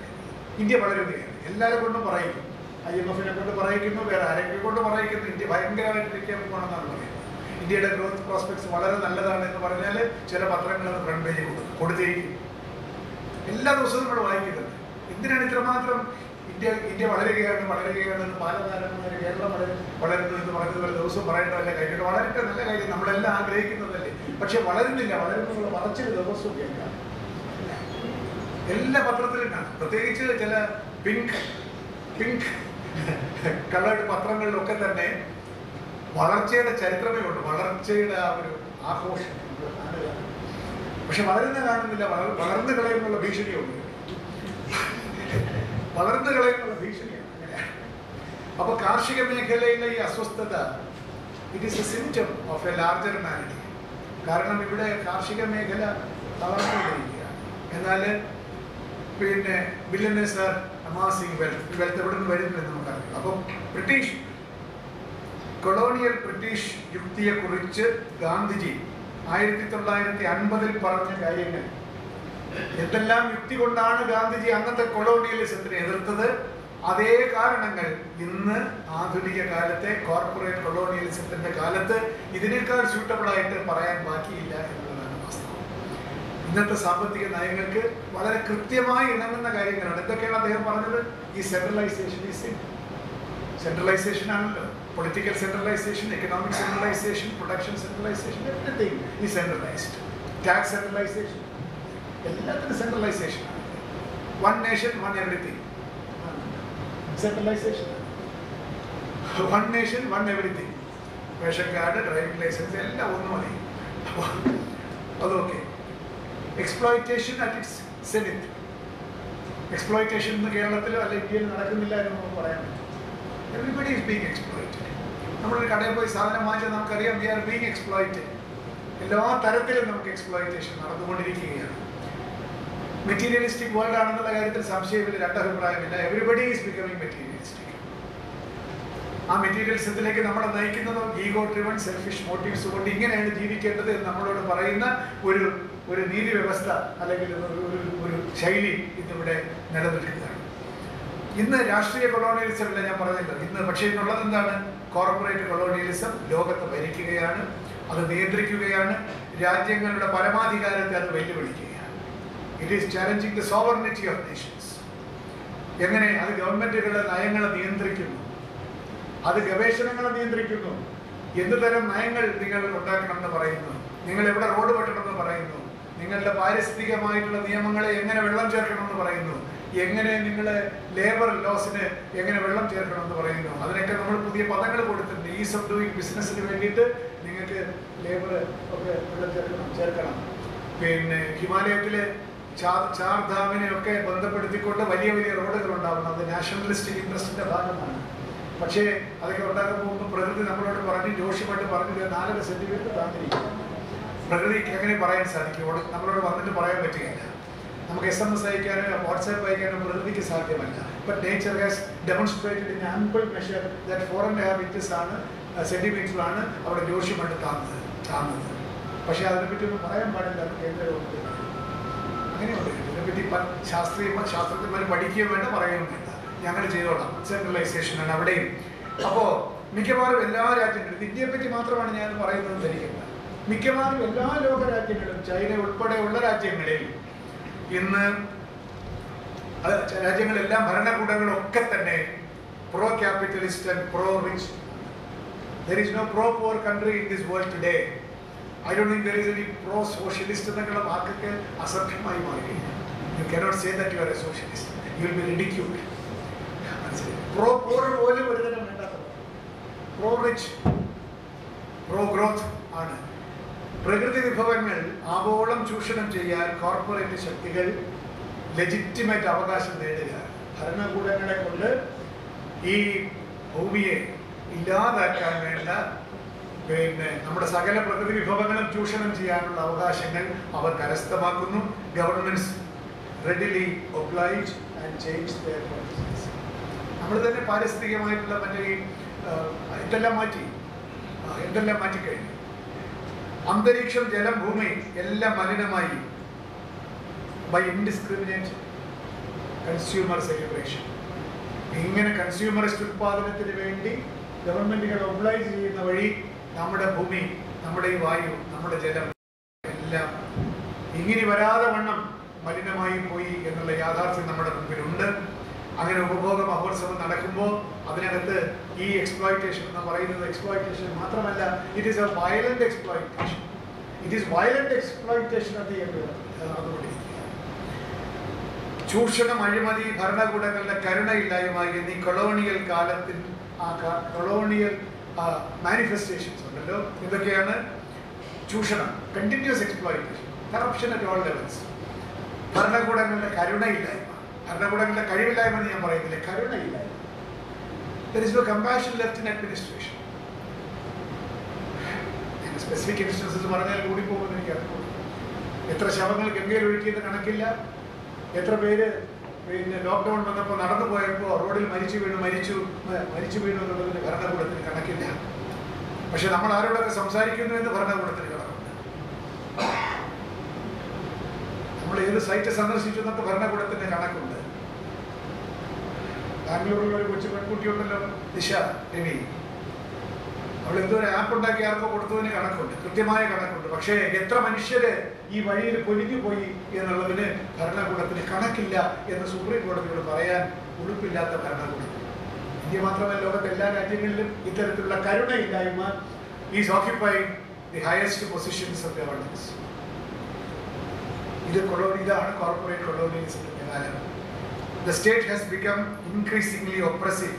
ഇന്ത്യ വളരെ വലിയ എല്ലാവരും കൊണ്ടും പറയിക്കും ഐ എം എഫിനെ കൊണ്ട് പറയിക്കുന്നു വേറെ ആരെങ്കിലും കൊണ്ട് പറയിക്കുന്നു? ഇന്ത്യ ഭയങ്കരമായിട്ട് ഇരിക്കാൻ പോകണമെന്നാണ് പറയുന്നത്. ഇന്ത്യയുടെ ഗ്രോത്ത് പ്രോസ്പെക്ട്സ് വളരെ നല്ലതാണ് എന്ന് പറഞ്ഞാൽ ചില പത്രങ്ങൾ ഫ്രണ്ട് പേജ് കൊടുക്കും കൊടുത്തിരിക്കും എല്ലാ ദിവസവും നമ്മൾ വായിക്കുന്നത് എന്തിനാണ് ഇത്രമാത്രം ഇന്ത്യ ഇന്ത്യ വളരുകയാണ് വളരുകയാണ് ബാലതാരന്മാർ കേരളം വളരെ വളരുന്നു എന്ന് പറയുന്നത് ദിവസം ദിവസവും പറയേണ്ട വല്ല കാര്യം വളരട്ടെ നല്ല കാര്യം നമ്മളെല്ലാം ആഗ്രഹിക്കുന്നതല്ലേ? പക്ഷെ വളരുന്നില്ല. വളരുന്നുള്ള വളർച്ചയിൽ കേൾക്കാം എല്ലാ പത്രത്തിലും കാണാം. പ്രത്യേകിച്ച് ചില പിങ്ക് പിങ്ക് കളേഡ് പത്രങ്ങളിലൊക്കെ തന്നെ വളർച്ചയുടെ ചരിത്രമേ ഉണ്ട് വളർച്ചയുടെ ആ ഒരു ആഘോഷം. പക്ഷെ വളരുന്ന കാണുന്നില്ല. വളർ- വളർന്നു കളയുന്നുള്ള ഭീഷണിയുണ്ട് വളർന്നു കളയുന്നുള്ള ഭീഷണിയാണ്. അപ്പൊ കാർഷിക മേഖലയിലെ ഈ അസ്വസ്ഥത it is a symptom of a larger മാനിറ്റി കാരണം ഇവിടെ കാർഷിക മേഖല തളർന്നുകൊണ്ടിരിക്കുകയാണ്. എന്നാൽ പിന്നെ billionaires are amazing wealth wealth എവിടെ നിന്ന് വരുന്നു എന്ന് നമുക്കറിയാം അപ്പം ബ്രിട്ടീഷ് കൊളോണിയൽ ബ്രിട്ടീഷ് യുക്തിയെക്കുറിച്ച് ഗാന്ധിജി ആയിരത്തി തൊള്ളായിരത്തി അൻപതിൽ പറഞ്ഞ കാര്യങ്ങൾ. എന്തെല്ലാം യുക്തി കൊണ്ടാണ് ഗാന്ധിജി അന്നത്തെ കൊളോണിയലിസത്തിനെ എതിർത്തത്? അതേ കാരണങ്ങൾ ഇന്ന് ആധുനിക കാലത്തെ കോർപ്പറേറ്റ് കൊളോണിയലിസത്തിന്റെ കാലത്ത് ഇതിനേക്കാൾ സ്യൂട്ടബിൾ ആയിട്ട് പറയാൻ ബാക്കിയില്ല എന്നുള്ളതാണ് വാസ്തവം. ഇന്നത്തെ സാമ്പത്തിക നയങ്ങൾക്ക് വളരെ കൃത്യമായി ഇണങ്ങുന്ന കാര്യങ്ങളാണ്. എന്തൊക്കെയാണ് അദ്ദേഹം പറഞ്ഞത്? ഈ സെൻട്രലൈസേഷൻ ഈ സെൻട്രലൈസേഷൻ ആണല്ലോ. Political centralization economic centralization production centralization everything ഈ സെൻട്രലൈസ്ഡ് ടാക്സ് സെൻട്രലൈസേഷൻ എല്ലാത്തിനും സെൻട്രലൈസേഷൻ ആണ്. One nation one everything centralization one nation one everything ration card driving license എല്ലാം ഒന്ന് മതി. അപ്പോൾ അതൊക്കെ exploitation at its zenith exploitation ഇന്ന് കേരളത്തിലോ അല്ല ഇന്ത്യയിൽ നടക്കുന്നില്ല എന്ന് നമുക്ക് പറയാൻ പറ്റും. എവറിബഡി ഈസ് ബീങ് എക്സ്പ്ലോയിറ്റഡ് നമ്മളൊരു കടയിൽ പോയി സാധനം വാങ്ങിച്ചാൽ നമുക്കറിയാം വി ആർ ബീങ് എക്സ്പ്ലോയിറ്റഡ് എല്ലാ തരത്തിലും നമുക്ക് എക്സ്പ്ലോയിറ്റേഷൻ നടന്നുകൊണ്ടിരിക്കുകയാണ്. മെറ്റീരിയലിസ്റ്റിക് വേൾഡ് ആണെന്നുള്ള കാര്യത്തിൽ സംശയമില്ല രണ്ടഭിപ്രായമില്ല. എവറിബഡി ഈസ് ബിക്കമിങ് മെറ്റീരിയലിസ്റ്റിക് ആ മെറ്റീരിയൽസത്തിലേക്ക് നമ്മളെ നയിക്കുന്നതും ഈഗോ ഡ്രിവൺ സെൽഫിഷ് മോട്ടീവ്സ് കൊണ്ട് ഇങ്ങനെയാണ് ജീവിക്കേണ്ടത് എന്ന് നമ്മളോട് പറയുന്ന ഒരു ഒരു നീതി വ്യവസ്ഥ അല്ലെങ്കിൽ ഒരു ഒരു ശൈലി ഇന്നിവിടെ നിലനിൽക്കുകയാണ്. ഇന്ന് രാഷ്ട്രീയ കൊളോണിയലിസം അല്ല ഞാൻ പറഞ്ഞില്ല. ഇന്ന് പക്ഷേ ഇന്നുള്ളത് എന്താണ്? കോർപ്പറേറ്റ് കൊളോണിയലിസം ലോകത്ത് ഭരിക്കുകയാണ് അത് നിയന്ത്രിക്കുകയാണ് രാജ്യങ്ങളുടെ പരമാധികാരത്തെ അത് വെല്ലുവിളിക്കുകയാണ്. It is challenging the sovereignty of nations എങ്ങനെ അത് ഗവൺമെന്റുകളുടെ നയങ്ങളെ നിയന്ത്രിക്കുന്നു? അത് ഗവേഷണങ്ങളെ നിയന്ത്രിക്കുന്നു? എന്ത് തരം നയങ്ങൾ നിങ്ങൾ ഉണ്ടാക്കണം എന്ന് പറയുന്നു? നിങ്ങൾ എവിടെ റോഡ് വെട്ടണമെന്ന് പറയുന്നു? നിങ്ങളുടെ പാരിസ്ഥിതികമായിട്ടുള്ള നിയമങ്ങളെ എങ്ങനെ വെള്ളം ചേർക്കണം എന്ന് പറയുന്നു? എങ്ങനെ നിങ്ങൾ ലേബർ ലോസിന് എങ്ങനെ വെള്ളം ചേർക്കണം എന്ന് പറയുന്നു? അതിനൊക്കെ നമ്മൾ പുതിയ പദങ്ങൾ കൊടുത്തിട്ടുണ്ട്. ഈസ് ഓഫ് ഡൂയിങ് ബിസിനസ്സിന് വേണ്ടിയിട്ട് നിങ്ങൾക്ക് ലേബർ ഒക്കെ വെള്ളം ചേർക്കണം ചേർക്കണം. പിന്നെ ഹിമാലയത്തിലെ ചാർ ചാർ ധാമിനെ ബന്ധപ്പെടുത്തിക്കൊണ്ട് വലിയ വലിയ റോഡുകൾ ഉണ്ടാവണം അത് നാഷണലിസ്റ്റിക് ഇൻട്രസ്റ്റിന്റെ ഭാഗമാണ്. പക്ഷേ അതൊക്കെ ഉണ്ടാകാൻ പോകുമ്പോൾ പ്രകൃതി നമ്മളോട് പറഞ്ഞ് ജോഷ്യമായിട്ട് പറഞ്ഞു നാലര സെന്റിമീറ്റർ താന്നിരിക്കുക പ്രകൃതിക്ക് എങ്ങനെ പറയാൻ സാധിക്കും? നമ്മളോട് വന്നിട്ട് പറയാൻ പറ്റുകയില്ല. നമുക്ക് എസ് എം എസ് അയക്കാനോ വാട്സാപ്പ് അയക്കാനോ പ്രകൃതിക്ക് സാധ്യമല്ല. But nature has demonstrated in ample measure that four and half inches ആണ് സെന്റിമീറ്ററാണ് അവിടെ ജോഷ്യമായിട്ട് താന്നത് താന്നത് പക്ഷേ അതിനെപ്പറ്റി ഒന്നും പറയാൻ പാടില്ല. കേന്ദ്ര ഗവൺമെന്റ് അങ്ങനെയുണ്ട്. ഇതിനെപ്പറ്റി ശാസ്ത്രീയ ശാസ്ത്രജ്ഞന്മാർ പഠിക്കുകയും വേണ്ട പറയുകയും വേണ്ട. ഞങ്ങൾ ചെയ്തോളാം. സെൻട്രലൈസേഷൻ ആണ് അവിടെയും. അപ്പോൾ മിക്കവാറും എല്ലാ രാജ്യങ്ങളും ഇന്ത്യയെ പറ്റി മാത്രമാണ് ഞാൻ പറയുന്നത് ധരിക്കുന്നത് മിക്കവാറും എല്ലാ ലോക രാജ്യങ്ങളും ചൈന ഉൾപ്പെടെയുള്ള രാജ്യങ്ങളിൽ ഇന്ന് രാജ്യങ്ങളെല്ലാം ഭരണകൂടങ്ങളൊക്കെ തന്നെ pro capitalist and pro rich there is no pro poor country in this world today Dr think there is any pro socialist എന്നൊക്കെയുള്ള വാക്കൊക്കെ അസഭ്യമായി മാറുകയാണ് you cannot say that you are a socialist you will be ridiculed pro poor പോലും ഒരു തരം വേണ്ടാത്തത്. Pro rich pro growth ആണ്. പ്രകൃതി വിഭവങ്ങൾ ആവോളം ചൂഷണം ചെയ്യാൻ കോർപ്പറേറ്റ് ശക്തികൾ ലെജിറ്റിമേറ്റ് അവകാശം നേടുക. ഭരണകൂടങ്ങളെ കൊണ്ട് ഈ ഭൂമിയെ ഇല്ലാതാക്കാൻ വേണ്ട പിന്നെ നമ്മുടെ സകല പ്രകൃതി വിഭവങ്ങളും ചൂഷണം ചെയ്യാനുള്ള അവകാശങ്ങൾ അവർ കരസ്ഥമാക്കുന്നു. Governments readily oblige and change നമ്മൾ തന്നെ പാരിസ്ഥിതികമായിട്ടുള്ള മറ്റേ എന്തെല്ലാം മാറ്റി. എന്തെല്ലാം മാറ്റിക്കഴിഞ്ഞു അന്തരീക്ഷം ജലം ഭൂമി എല്ലാം മലിനമായി ബൈ ഇൻഡിസ്ക്രിമിനേറ്റ് കൺസ്യൂമർ സെലിബ്രേഷൻ ഇങ്ങനെ കൺസ്യൂമറിസ്റ്റ് ഉത്പാദനത്തിന് വേണ്ടി ഗവൺമെന്റുകൾ ഒബ്ലൈസ് ചെയ്യുന്ന വഴി നമ്മുടെ ഭൂമി നമ്മുടെ ഈ വായു നമ്മുടെ ജലം എല്ലാം ഇങ്ങനെ വരാതെ വണ്ണം മലിനമായി പോയി എന്നുള്ള യാഥാർത്ഥ്യം നമ്മുടെ മുമ്പിലുണ്ട്. അങ്ങനെ ഉപഭോഗ മഹോത്സവം നടക്കുമ്പോൾ അതിനകത്ത് ഈ എക്സ്പ്ലോയിറ്റേഷൻ എന്ന് പറയുന്നത് എക്സ്പ്ലോയിറ്റേഷൻ മാത്രമല്ല it is a violent exploitation it is violent exploitation ചൂഷണം അഴിമതി ഭരണകൂടങ്ങളുടെ കരുണയില്ലായ്മ എന്നീ കൊളോണിയൽ കാലത്തിൽ ആ കൊളോണിയൽ മാനിഫെസ്റ്റേഷൻസ് ഉണ്ടല്ലോ. ഇതൊക്കെയാണ് ചൂഷണം continuous exploitation corruption at all levels ഭരണകൂടങ്ങളുടെ കരുണയില്ലായ്മ. ഭരണകൂടങ്ങളുടെ കഴിവില്ലായ്മ എന്ന് ഞാൻ പറയുന്നില്ല. കരുണയില്ലായ്മ. Compassion left in administration specific instances പറഞ്ഞാൽ കൂടി പോകുമെന്ന് എനിക്ക് അറിഞ്ഞു എത്ര ശവങ്ങൾ ഗംഗയിൽ ഒഴുക്കിയെന്ന് കണക്കില്ല. എത്ര പേര് പിന്നെ ലോക്ക്ഡൗൺ വന്നപ്പോൾ നടന്നു പോയപ്പോൾ റോഡിൽ മരിച്ചു വീണു മരിച്ചു. മരിച്ചു വീണു എന്നുള്ളതിന് ഭരണകൂടത്തിന് കണക്കില്ല. പക്ഷെ നമ്മൾ ആരോടൊക്കെ സംസാരിക്കുന്നു എന്ന് ഭരണകൂടത്തിന് കണക്കുണ്ട്. നമ്മൾ ഏത് സൈറ്റ് സന്ദർശിച്ചു എന്നൊക്കെ ഭരണകൂടത്തിന്റെ കണക്കുണ്ട്. ബാംഗ്ലൂരിലുള്ള ഒരു കൊച്ചു പെൺകുട്ടിയുണ്ടല്ലോ ദിശ രവി. അവൾ എന്തോ ഒരു ആപ്പ് ഉണ്ടാക്കി ആർക്കോ കൊടുത്തതിന് കണക്കുണ്ട്. കൃത്യമായ കണക്കുണ്ട്. പക്ഷേ എത്ര മനുഷ്യര് ഈ വഴിയിൽ പൊലിഞ്ഞു പോയി എന്നുള്ളതിന് ഭരണകൂടത്തിന് കണക്കില്ല എന്ന് സുപ്രീം കോടതിയോട് പറയാൻ ഉടുപ്പില്ലാത്ത ഭരണകൂടം. ഇന്ത്യ മാത്രമല്ല ലോകത്തെ എല്ലാ രാജ്യങ്ങളിലും ഇത്തരത്തിലുള്ള കരുണയില്ലായ്മ is occupying the highest positions of governance ഇത് ഇതാണ് കോർപ്പറേറ്റ് കൊളോണിയലിസത്തിന്റെ കാലം the state has become increasingly oppressive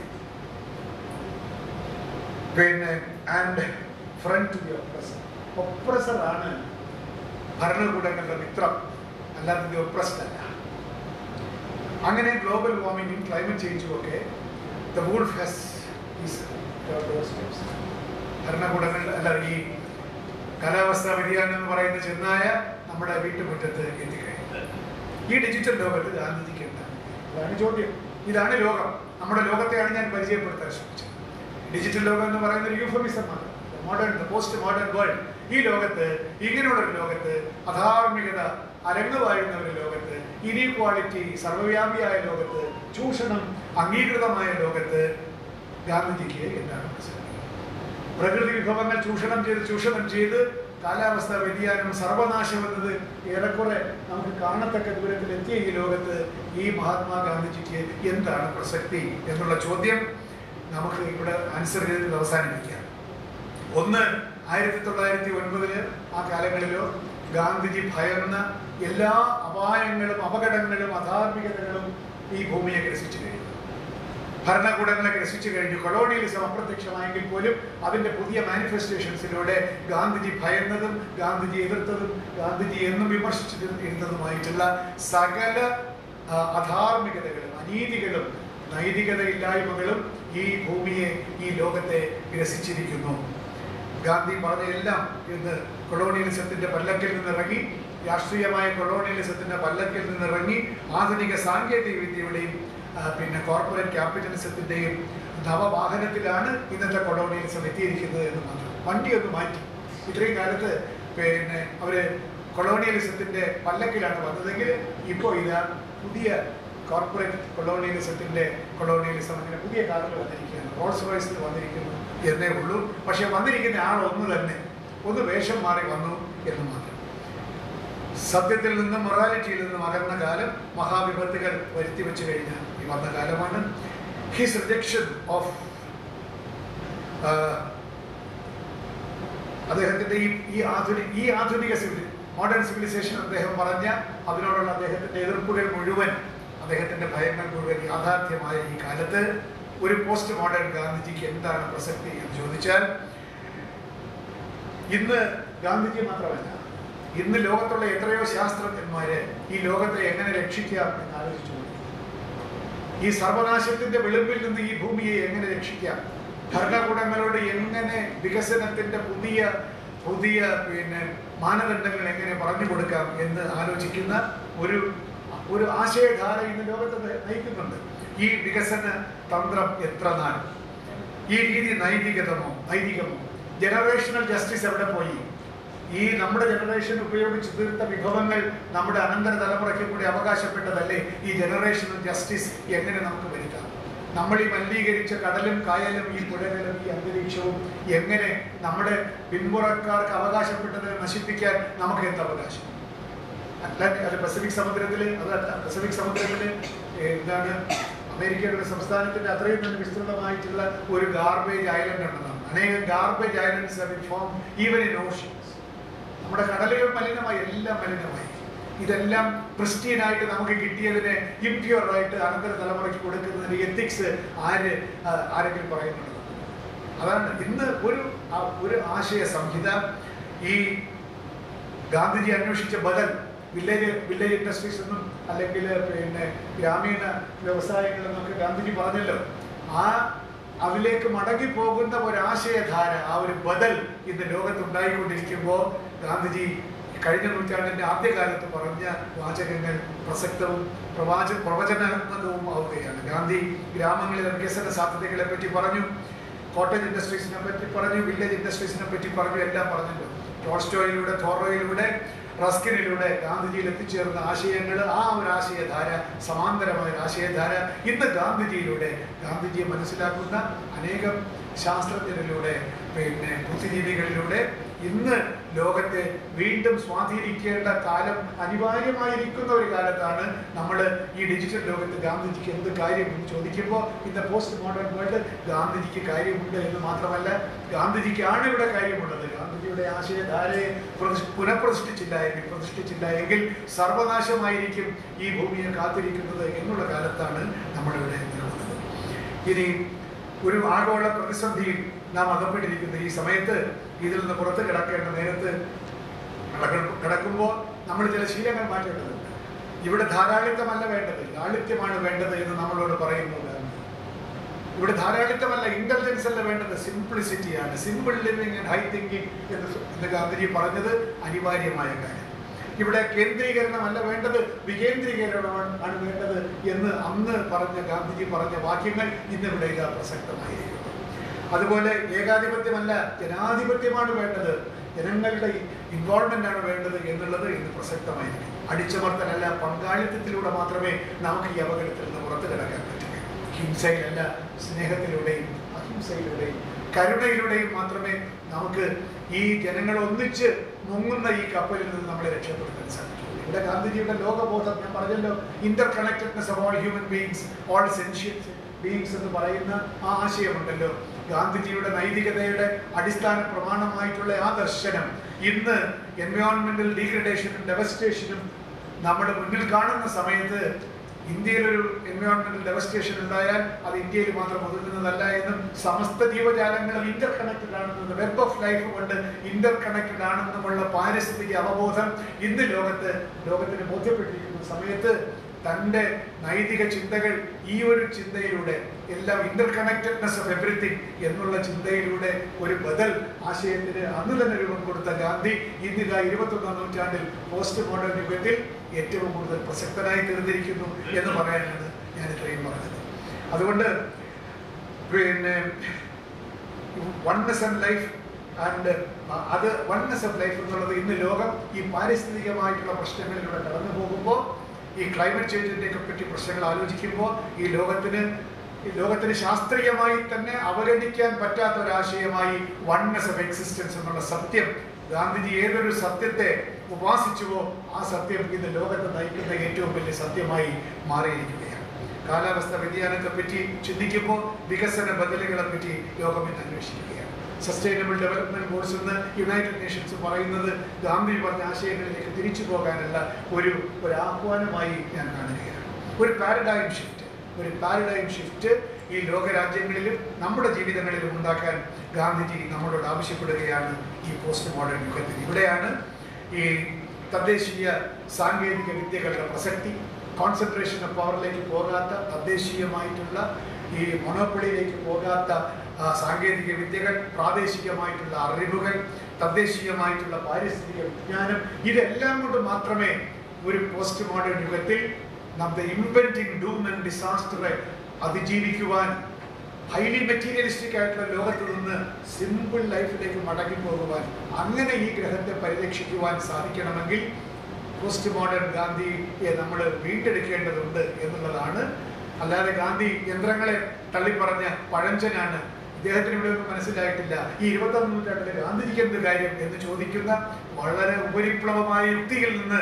പിന്നെ ആൻഡ് ഫ്രണ്ട് ദി ഒപ്രസർ ആണ് ഭരണകൂടങ്ങളുടെ മിത്രം. അല്ലാതെ ദി ഒപ്രസ്ഡല്ല അങ്ങനെ ഗ്ലോബൽ വാർമിങ്ങും ക്ലൈമറ്റ് ചേഞ്ചും ഒക്കെ ദ വൂൾഫ് ഹാസ് ഭരണകൂടങ്ങൾ അല്ല ഈ കാലാവസ്ഥാ വ്യതിയാനം എന്ന് പറയുന്ന ചെന്നായ നമ്മുടെ വീട്ടുമുറ്റത്ത് എത്തിക്കഴിഞ്ഞത് ഈ ഡിജിറ്റൽ ലോകത്ത് ഗാന്ധിജിക്ക് എന്താണ്? അതാണ് ചോദ്യം. ഇതാണ് ലോകം. നമ്മുടെ ലോകത്തെയാണ് ഞാൻ പരിചയപ്പെടുത്താൻ ശ്രമിച്ചത്. ഡിജിറ്റൽ ലോകം എന്ന് പറയുന്ന ഒരു യൂഫമിസമാണ് മോഡേൺ പോസ്റ്റ് മോഡേൺ വേൾഡ് ഈ ലോകത്ത് ഇങ്ങനെയുള്ള ഒരു ലോകത്ത് അധാർമികത അരങ്ങുവാഴുന്ന ഒരു ലോകത്ത് ഇനീക്വാളിറ്റി സർവവ്യാപിയായ ലോകത്ത് ചൂഷണം അംഗീകൃതമായ ലോകത്ത് ഗാന്ധിജിക്ക് എന്താണ് പ്രകൃതി വിഭവങ്ങൾ ചൂഷണം ചെയ്ത് ചൂഷണം ചെയ്ത് കാലാവസ്ഥ വ്യതിയാനം സർവനാശം എന്നത് ഏറെക്കുറെ നമുക്ക് കാണത്തക്ക ദൂരത്തിൽ എത്തിയ ഈ ലോകത്ത് ഈ മഹാത്മാഗാന്ധിജിക്ക് എന്താണ് പ്രസക്തി എന്നുള്ള ചോദ്യം നമുക്ക് ഇവിടെ ആൻസർ അവസാനിപ്പിക്കാം. ഒന്ന് ആയിരത്തി തൊള്ളായിരത്തി ഒൻപതിൽ ആ കാലങ്ങളിലോ ഗാന്ധിജി ഭയന്ന എല്ലാ അപായങ്ങളും അപകടങ്ങളും അധാർമികതകളും ഈ ഭൂമിയെ ഗ്രസിച്ചു കഴിഞ്ഞു. ഭരണകൂടങ്ങളെ ഗ്രസിച്ചു കഴിഞ്ഞു. കൊളോണിയലിസം അപ്രത്യക്ഷമായെങ്കിൽ പോലും അതിന്റെ പുതിയ മാനിഫെസ്റ്റേഷൻസിലൂടെ ഗാന്ധിജി ഭയന്നതും ഗാന്ധിജി എതിർത്തതും ഗാന്ധിജി എന്നും വിമർശിച്ചിരുന്നതുമായിട്ടുള്ള സകല അധാർമികതകളും അനീതികളും നൈതികതയില്ലായ്മകളും ഈ ഭൂമിയെ ഈ ലോകത്തെ വികസിച്ചിരിക്കുന്നു. ഗാന്ധി പറഞ്ഞതെല്ലാം ഇന്ന് കൊളോണിയലിസത്തിന്റെ പല്ലക്കിൽ നിന്നിറങ്ങി രാഷ്ട്രീയമായ കൊളോണിയലിസത്തിന്റെ പല്ലക്കിൽ നിന്നിറങ്ങി ആധുനിക സാങ്കേതിക വിദ്യയുടെയും പിന്നെ കോർപ്പറേറ്റ് ക്യാപിറ്റലിസത്തിന്റെയും നവവാഹനത്തിലാണ് ഇന്നത്തെ കൊളോണിയലിസം എത്തിയിരിക്കുന്നത് എന്ന് മാത്രം. വണ്ടി ഒന്ന് മാറ്റി. ഇത്രയും കാലത്ത് പിന്നെ അവർ കൊളോണിയലിസത്തിന്റെ പല്ലക്കിലാണ് വന്നതെങ്കിൽ ഇപ്പോൾ ഇതാ പുതിയ കോർപ്പറേറ്റ് കൊളോണിയലിസത്തിന്റെ കൊളോണിയലിസം അങ്ങനെ പുതിയ കാറിൽ വന്നിരിക്കുകയാണ്. റോൾസ് റോയ്സിൽ വന്നിരിക്കുന്നു എന്നേ ഉള്ളൂ. പക്ഷെ വന്നിരിക്കുന്ന ആൾ ഒന്ന് തന്നെ ഒന്ന് വേഷം മാറി വന്നു എന്ന് മാത്രം. സത്യത്തിൽ നിന്നും മൊറാലിറ്റിയിൽ നിന്നും അകന്ന കാലം മഹാവിപത്തുകൾ വരുത്തി വെച്ച് കഴിഞ്ഞ ഈ വന്ന കാലമാണ്. ഹിസ് റിജക്ഷൻ ഓഫ് അദ്ദേഹത്തിന്റെ ഈ ഈ ആധുനിക ഈ ആധുനിക സിവിൽ മോഡേൺ സിവിലൈസേഷൻ അദ്ദേഹം പറഞ്ഞ അതിനോടുള്ള അദ്ദേഹത്തിന്റെ എതിർപ്പുകൾ മുഴുവൻ അദ്ദേഹത്തിന്റെ ഭയങ്കര യാഥാർത്ഥ്യമായ ഈ കാലത്ത് ഒരു പോസ്റ്റ് മോഡേൺ ഗാന്ധിജിക്ക് എന്താണ് പ്രസക്തി എന്ന് ചോദിച്ചാൽ ഇന്ന് ഗാന്ധിജി മാത്രമല്ല ഇന്ന് ലോകത്തുള്ള എത്രയോ ശാസ്ത്രജ്ഞന്മാര് ഈ ലോകത്തെ എങ്ങനെ രക്ഷിക്കാം എന്ന് ആലോചിച്ചു ഈ സർവനാശത്തിന്റെ വെളുപ്പിൽ നിന്ന് ഈ ഭൂമിയെ എങ്ങനെ രക്ഷിക്കാം? ഭരണകൂടങ്ങളോട് എങ്ങനെ വികസനത്തിന്റെ പുതിയ പുതിയ പിന്നെ മാനദണ്ഡങ്ങൾ എങ്ങനെ പറഞ്ഞു കൊടുക്കാം എന്ന് ആലോചിക്കുന്ന ഒരു ഒരു ആശയധാര ഇന്ന് ലോകത്തെ നയിക്കുന്നുണ്ട്. ഈ വികസന തന്ത്രം എത്ര നാൾ? ഈ രീതി നൈതികതമോ നൈതികമോ ജനറേഷണൽ ജസ്റ്റിസ് എവിടെ പോയി? ഈ നമ്മുടെ ജനറേഷൻ ഉപയോഗിച്ച് തീർത്ത വിഭവങ്ങൾ നമ്മുടെ അനന്തര തലമുറയ്ക്ക് കൂടി അവകാശപ്പെട്ടതല്ലേ ഈ ജനറേഷണൽ ജസ്റ്റിസ് എങ്ങനെ നമുക്ക് വരുത്താം? നമ്മൾ ഈ മലിനീകരിച്ച കടലും കായലും ഈ പുഴകളും ഈ അന്തരീക്ഷവും എങ്ങനെ നമ്മുടെ പിന്മുറക്കാർക്ക് അവകാശപ്പെട്ടത് നശിപ്പിക്കാൻ നമുക്ക് എന്ത് അവകാശം? അറ്റ്ലാന്റിക് അല്ല പസഫിക് സമുദ്രത്തിൽ അത് പസഫിക് സമുദ്രത്തിൽ എന്താണ് അമേരിക്കയുടെ സംസ്ഥാനത്തിന്റെ അത്രയും തന്നെ വിസ്തൃതമായിട്ടുള്ള ഒരു ഗാർബേജ് ഐലൻഡ് ഉണ്ടെന്നാണ്. അനേകം garbage islands form even in oceans നമ്മുടെ കടലുകൾ മലിനമായി എല്ലാം മലിനമായി. ഇതെല്ലാം ക്രിസ്ത്യനായിട്ട് നമുക്ക് കിട്ടിയതിനെ ഇംപ്യൂറായിട്ട് അനന്തര തലമുറയ്ക്ക് കൊടുക്കുന്നതിന് എത്തിക്സ് ആര് ആരെങ്കിലും പറയുന്നുണ്ട്? അതാണ് ഇന്ന് ഒരു ഒരു ആശയ സംഹിത. ഈ ഗാന്ധിജി അന്വേഷിച്ച ബദൽ വില്ലേജ് വില്ലേജ് ഇൻഡസ്ട്രീസ് എന്നും അല്ലെങ്കിൽ പിന്നെ ഗ്രാമീണ വ്യവസായങ്ങൾ എന്നൊക്കെ ഗാന്ധിജി പറഞ്ഞല്ലോ. ആ അതിലേക്ക് മടങ്ങി പോകുന്ന ഒരാശയധാര ആ ഒരു ബദൽ ഇന്ന് ലോകത്ത് ഉണ്ടായിക്കൊണ്ടിരിക്കുമ്പോൾ ഗാന്ധിജി കഴിഞ്ഞ നൂറ്റാണ്ടിന്റെ ആദ്യകാലത്ത് പറഞ്ഞ വാചകങ്ങൾ പ്രസക്തവും പ്രവാച പ്രവചനാത്മകവും ആവുകയാണ്. ഗാന്ധി ഗ്രാമങ്ങളിലെ വികസന സാധ്യതകളെ പറ്റി പറഞ്ഞു കോട്ടേജ് ഇൻഡസ്ട്രീസിനെ പറ്റി പറഞ്ഞു വില്ലേജ് ഇൻഡസ്ട്രീസിനെ പറ്റി പറഞ്ഞു എല്ലാം പറഞ്ഞല്ലോ. ടോൾസ്റ്റോയിലൂടെ തോറോയിലൂടെ റസ്കിനിലൂടെ ഗാന്ധിജിയിൽ എത്തിച്ചേർന്ന ആശയങ്ങൾ ആ ഒരു ആശയധാര സമാന്തരമായ ഒരു ആശയധാര ഇന്ന് ഗാന്ധിജിയിലൂടെ ഗാന്ധിജിയെ മനസ്സിലാക്കുന്ന അനേകം ശാസ്ത്രജ്ഞരിലൂടെ പിന്നെ ബുദ്ധിജീവികളിലൂടെ ഇന്ന് ലോകത്തെ വീണ്ടും സ്വാധീനിക്കേണ്ട കാലം അനിവാര്യമായിരിക്കുന്ന ഒരു കാലത്താണ് നമ്മൾ ഈ ഡിജിറ്റൽ ലോകത്ത് ഗാന്ധിജിക്ക് എന്ത് കാര്യം എന്ന് ചോദിക്കുമ്പോൾ ഇന്ന് പോസ്റ്റ് മോഡേൺ വേൾഡ് ഗാന്ധിജിക്ക് കാര്യമുണ്ട് എന്ന് മാത്രമല്ല ഗാന്ധിജിക്കാണ് ഇവിടെ കാര്യമുള്ളത്. ഗാന്ധിജിയുടെ ആശയധാരയെ പ്രതി- പുനഃപ്രതിഷ്ഠിച്ചില്ല എങ്കിൽ പ്രതിഷ്ഠിച്ചില്ല എങ്കിൽ സർവനാശമായിരിക്കും ഈ ഭൂമിയെ കാത്തിരിക്കുന്നത് എന്നുള്ള കാലത്താണ് നമ്മളിവിടെ നിൽക്കുന്നത് ഇനി ഒരു ആഗോള പ്രതിസന്ധിയിൽ നാം അകപ്പെട്ടിരിക്കുന്ന ഈ സമയത്ത് ഇതിൽ നിന്ന് പുറത്ത് കിടക്കേണ്ട നേരത്ത് കിടക്ക- കിടക്കുമ്പോൾ നമ്മൾ ചില ശീലങ്ങൾ മാറ്റേണ്ടതുണ്ട്. ഇവിടെ ധാരാളിത്തമല്ല വേണ്ടത്. ലാളിത്യമാണ് വേണ്ടത് എന്ന് നമ്മളോട് പറയുന്നു ഗാന്ധി. ഇവിടെ ധാരാളിത്തമല്ല ഇന്റലിജൻസ് അല്ല വേണ്ടത്. സിംപ്ലിസിറ്റിയാണ് simple living and high thinking എന്ന് ഗാന്ധിജി പറഞ്ഞത് അനിവാര്യമായ കാര്യം. ഇവിടെ കേന്ദ്രീകരണമല്ല വേണ്ടത് വികേന്ദ്രീകരണമാണ് വേണ്ടത് എന്ന് അന്ന് പറഞ്ഞ ഗാന്ധിജി പറഞ്ഞ വാക്യങ്ങൾ ഇന്നിവിടെ ഇതാ പ്രസക്തമായിരിക്കുന്നു. അതുപോലെ ഏകാധിപത്യമല്ല ജനാധിപത്യമാണ് വേണ്ടത്. ജനങ്ങളുടെ ഇൻവോൾവ്മെന്റ് ആണ് വേണ്ടത് എന്നുള്ളത് ഇന്ന് പ്രസക്തമായിരിക്കും. അടിച്ചമർത്തലല്ല പങ്കാളിത്തത്തിലൂടെ മാത്രമേ നമുക്ക് ഈ അപകടത്തിൽ നിന്ന് പുറത്തു കിടക്കാൻ പറ്റുകയുള്ളൂ. ഹിംസയിലല്ല സ്നേഹത്തിലൂടെയും അഹിംസയിലൂടെയും കരുണയിലൂടെയും മാത്രമേ നമുക്ക് ഈ ജനങ്ങൾ ഒന്നിച്ച് മുങ്ങുന്ന ഈ കപ്പലിൽ നിന്ന് നമ്മളെ രക്ഷപ്പെടുത്താൻ സാധിക്കും ഇവിടെ ഗാന്ധിജിയുടെ ലോകബോധം ഞാൻ പറഞ്ഞല്ലോ interconnectedness all human beings all sentience beings എന്ന് പറയുന്ന ആ ആശയമുണ്ടല്ലോ. ഗാന്ധിജിയുടെ നൈതികതയുടെ അടിസ്ഥാന പ്രമാണമായിട്ടുള്ള ആ ദർശനം ഇന്ന് എൻവയോൺമെന്റൽ ഡീഗ്രഡേഷനും ഡെവസ്റ്റേഷനും നമ്മുടെ മുന്നിൽ കാണുന്ന സമയത്ത് ഇന്ത്യയിൽ ഒരു എൻവയോൺമെന്റൽ ഡെവസ്റ്റേഷൻ ഉണ്ടായാൽ അത് ഇന്ത്യയിൽ മാത്രം ഒതുങ്ങുന്നതല്ല എന്നും സമസ്ത ജീവജാലങ്ങളും ഇന്റർ കണക്റ്റഡ് ആണെന്നും വെബ് ഓഫ് ലൈഫ് കൊണ്ട് ഇന്റർ കണക്റ്റഡ് ആണെന്നുമുള്ള പാരിസ്ഥിതിക അവബോധം ഇന്ന് ലോകത്ത് ലോകത്തിന് ബോധ്യപ്പെട്ടിരിക്കുന്ന സമയത്ത് തന്റെ നൈതിക ചിന്തകൾ ഈ ഒരു ചിന്തയിലൂടെ എല്ലാം ഇന്റർ കണക്റ്റഡ്നെസ് ഓഫ് എവറിത്തിങ് എന്നുള്ള ചിന്തയിലൂടെ ഒരു ബദൽ ആശയത്തിന് അന്ന് തന്നെ രൂപം കൊടുത്ത ഗാന്ധി ഇന്നിതാ ഇരുപത്തൊന്നാം നൂറ്റാണ്ടിൽ പോസ്റ്റ് മോഡേൺ യുഗത്തിൽ ഏറ്റവും കൂടുതൽ പ്രസക്തനായി തീർന്നിരിക്കുന്നു എന്ന് പറയാനാണ് ഞാൻ ഇത്രയും പറഞ്ഞത്. അതുകൊണ്ട് പിന്നെ വൺനെസ് ആൻഡ് ലൈഫ് ആൻഡ് അത് വൺനെസ് ഓഫ് ലൈഫ് എന്നുള്ളത് ഇന്ന് ലോകം ഈ പാരിസ്ഥിതികമായിട്ടുള്ള പ്രശ്നങ്ങളിലൂടെ കടന്നു പോകുമ്പോൾ ഈ ക്ലൈമറ്റ് ചേഞ്ചിനെയൊക്കെ പറ്റി പ്രശ്നങ്ങൾ ആലോചിക്കുമ്പോൾ ഈ ലോകത്തിന് ഈ ലോകത്തിന് ശാസ്ത്രീയമായി തന്നെ അവഗണിക്കാൻ പറ്റാത്ത ഒരാശയമായി വൺനെസ് ഓഫ് എക്സിസ്റ്റൻസ് എന്നുള്ള സത്യം ഗാന്ധിജി ഏതൊരു സത്യത്തെ ഉപാസിച്ചുവോ ആ സത്യം ഇന്ന് ലോകത്തെ നയിക്കുന്ന ഏറ്റവും വലിയ സത്യമായി മാറിയിരിക്കുകയാണ്. കാലാവസ്ഥ വ്യതിയാനത്തെ പറ്റി ചിന്തിക്കുമ്പോൾ വികസന ബദലുകളെ പറ്റി ലോകം ഇന്ന് അന്വേഷിക്കുകയാണ്. സസ്റ്റൈനബിൾ ഡെവലപ്മെന്റ് ഗോൾസ് എന്ന് യുണൈറ്റഡ് നേഷൻസ് പറയുന്നത് ഗാന്ധി പറഞ്ഞ ആശയങ്ങളിലേക്ക് തിരിച്ചു പോകാനുള്ള ഒരു ഒരു ആഹ്വാനമായി ഞാൻ കാണുകയാണ്. ഒരു പാരഡൈം ഷിഫ്റ്റ് ഒരു പാരഡൈം ഷിഫ്റ്റ് ഈ ലോകരാജ്യങ്ങളിലും നമ്മുടെ ജീവിതങ്ങളിലും ഉണ്ടാക്കാൻ ഗാന്ധിജി നമ്മളോട് ആവശ്യപ്പെടുകയാണ് ഈ പോസ്റ്റ് മോഡേൺ യുഗത്തിൽ. ഇവിടെയാണ് ഈ തദ്ദേശീയ സാങ്കേതിക വിദ്യകളുടെ പ്രസക്തി കോൺസെൻട്രേഷൻ ഓഫ് പവറിലേക്ക് പോകാത്ത തദ്ദേശീയമായിട്ടുള്ള ഈ മൊണോപ്പൊളിയിലേക്ക് പോകാത്ത സാങ്കേതിക വിദ്യകൾ പ്രാദേശികമായിട്ടുള്ള അറിവുകൾ തദ്ദേശീയമായിട്ടുള്ള പാരിസ്ഥിതിക വിജ്ഞാനം ഇതെല്ലാം കൊണ്ട് മാത്രമേ ഒരു പോസ്റ്റ് മോഡേൺ യുഗത്തിൽ നമ്മുടെ ഇൻവെന്റിങ് ഡൂം ആൻഡ് ഡിസാസ്റ്ററെ അതിജീവിക്കുവാൻ ഹൈലി മെറ്റീരിയലിസ്റ്റിക് ആയിട്ടുള്ള ലോകത്ത് നിന്ന് സിമ്പിൾ ലൈഫിലേക്ക് മടങ്ങി പോകുവാൻ അങ്ങനെ ഈ ഗ്രഹത്തെ പരിരക്ഷിക്കുവാൻ സാധിക്കണമെങ്കിൽ പോസ്റ്റ് മോഡേൺ ഗാന്ധിയെ നമ്മൾ വീണ്ടെടുക്കേണ്ടതുണ്ട് എന്നുള്ളതാണ് അല്ലാതെ ഗാന്ധി യന്ത്രങ്ങളെ തള്ളിപ്പറഞ്ഞ പഴഞ്ചനാണ് ഇദ്ദേഹത്തിന് ഇവിടെ ഒന്നും മനസ്സിലായിട്ടില്ല. ഈ ഇരുപത്തൊന്ന് നൂറ്റാണ്ടിലെ ഗാന്ധിജിക്ക് എന്ത് കാര്യം എന്ന് ചോദിക്കുന്ന വളരെ ഉപരിപ്ലവമായ യുക്തിയിൽ നിന്ന്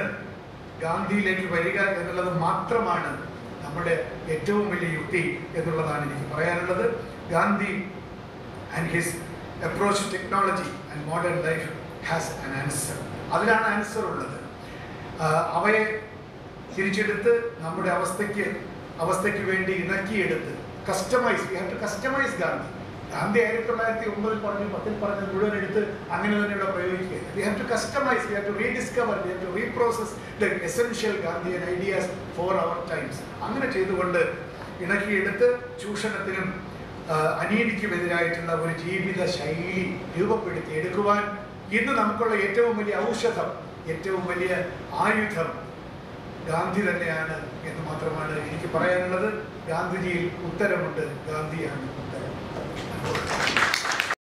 ഗാന്ധിയിലേക്ക് വരിക എന്നുള്ളത് മാത്രമാണ് നമ്മുടെ ഏറ്റവും വലിയ യുക്തി എന്നുള്ളതാണ് എനിക്ക് പറയാനുള്ളത്. Gandhi and his approach technology and modern life has an answer അതിലാണ് ആൻസർ ഉള്ളത്. അവയെ തിരിച്ചെടുത്ത് നമ്മുടെ അവസ്ഥയ്ക്ക് അവസ്ഥയ്ക്ക് വേണ്ടി ഇണക്കിയെടുത്ത് കസ്റ്റമൈസ് കസ്റ്റമൈസ് ഗാന്ധി. ഗാന്ധി ആയിരത്തി തൊള്ളായിരത്തി ഒമ്പതിൽ പറഞ്ഞു പത്തിൽ പറഞ്ഞ മുഴുവൻ എടുത്ത് അങ്ങനെ തന്നെ ഇവിടെ പ്രയോഗിക്കുക we have to customize we have to rediscover to reprocess the ideas for our times അങ്ങനെ ചെയ്തുകൊണ്ട് ഇണക്കിയെടുത്ത് ചൂഷണത്തിനും അനീതിക്കുമെതിരായിട്ടുള്ള ഒരു ജീവിത ശൈലി രൂപപ്പെടുത്തി എടുക്കുവാൻ ഇന്ന് നമുക്കുള്ള ഏറ്റവും വലിയ ഔഷധം ഏറ്റവും വലിയ ആയുധം ഗാന്ധി തന്നെയാണ്. എന്ന് മാത്രമാണ് എനിക്ക് പറയാനുള്ളത്. ഗാന്ധിജിയിൽ ഉത്തരമുണ്ട്. ഗാന്ധിയാണ് ഉത്തരം.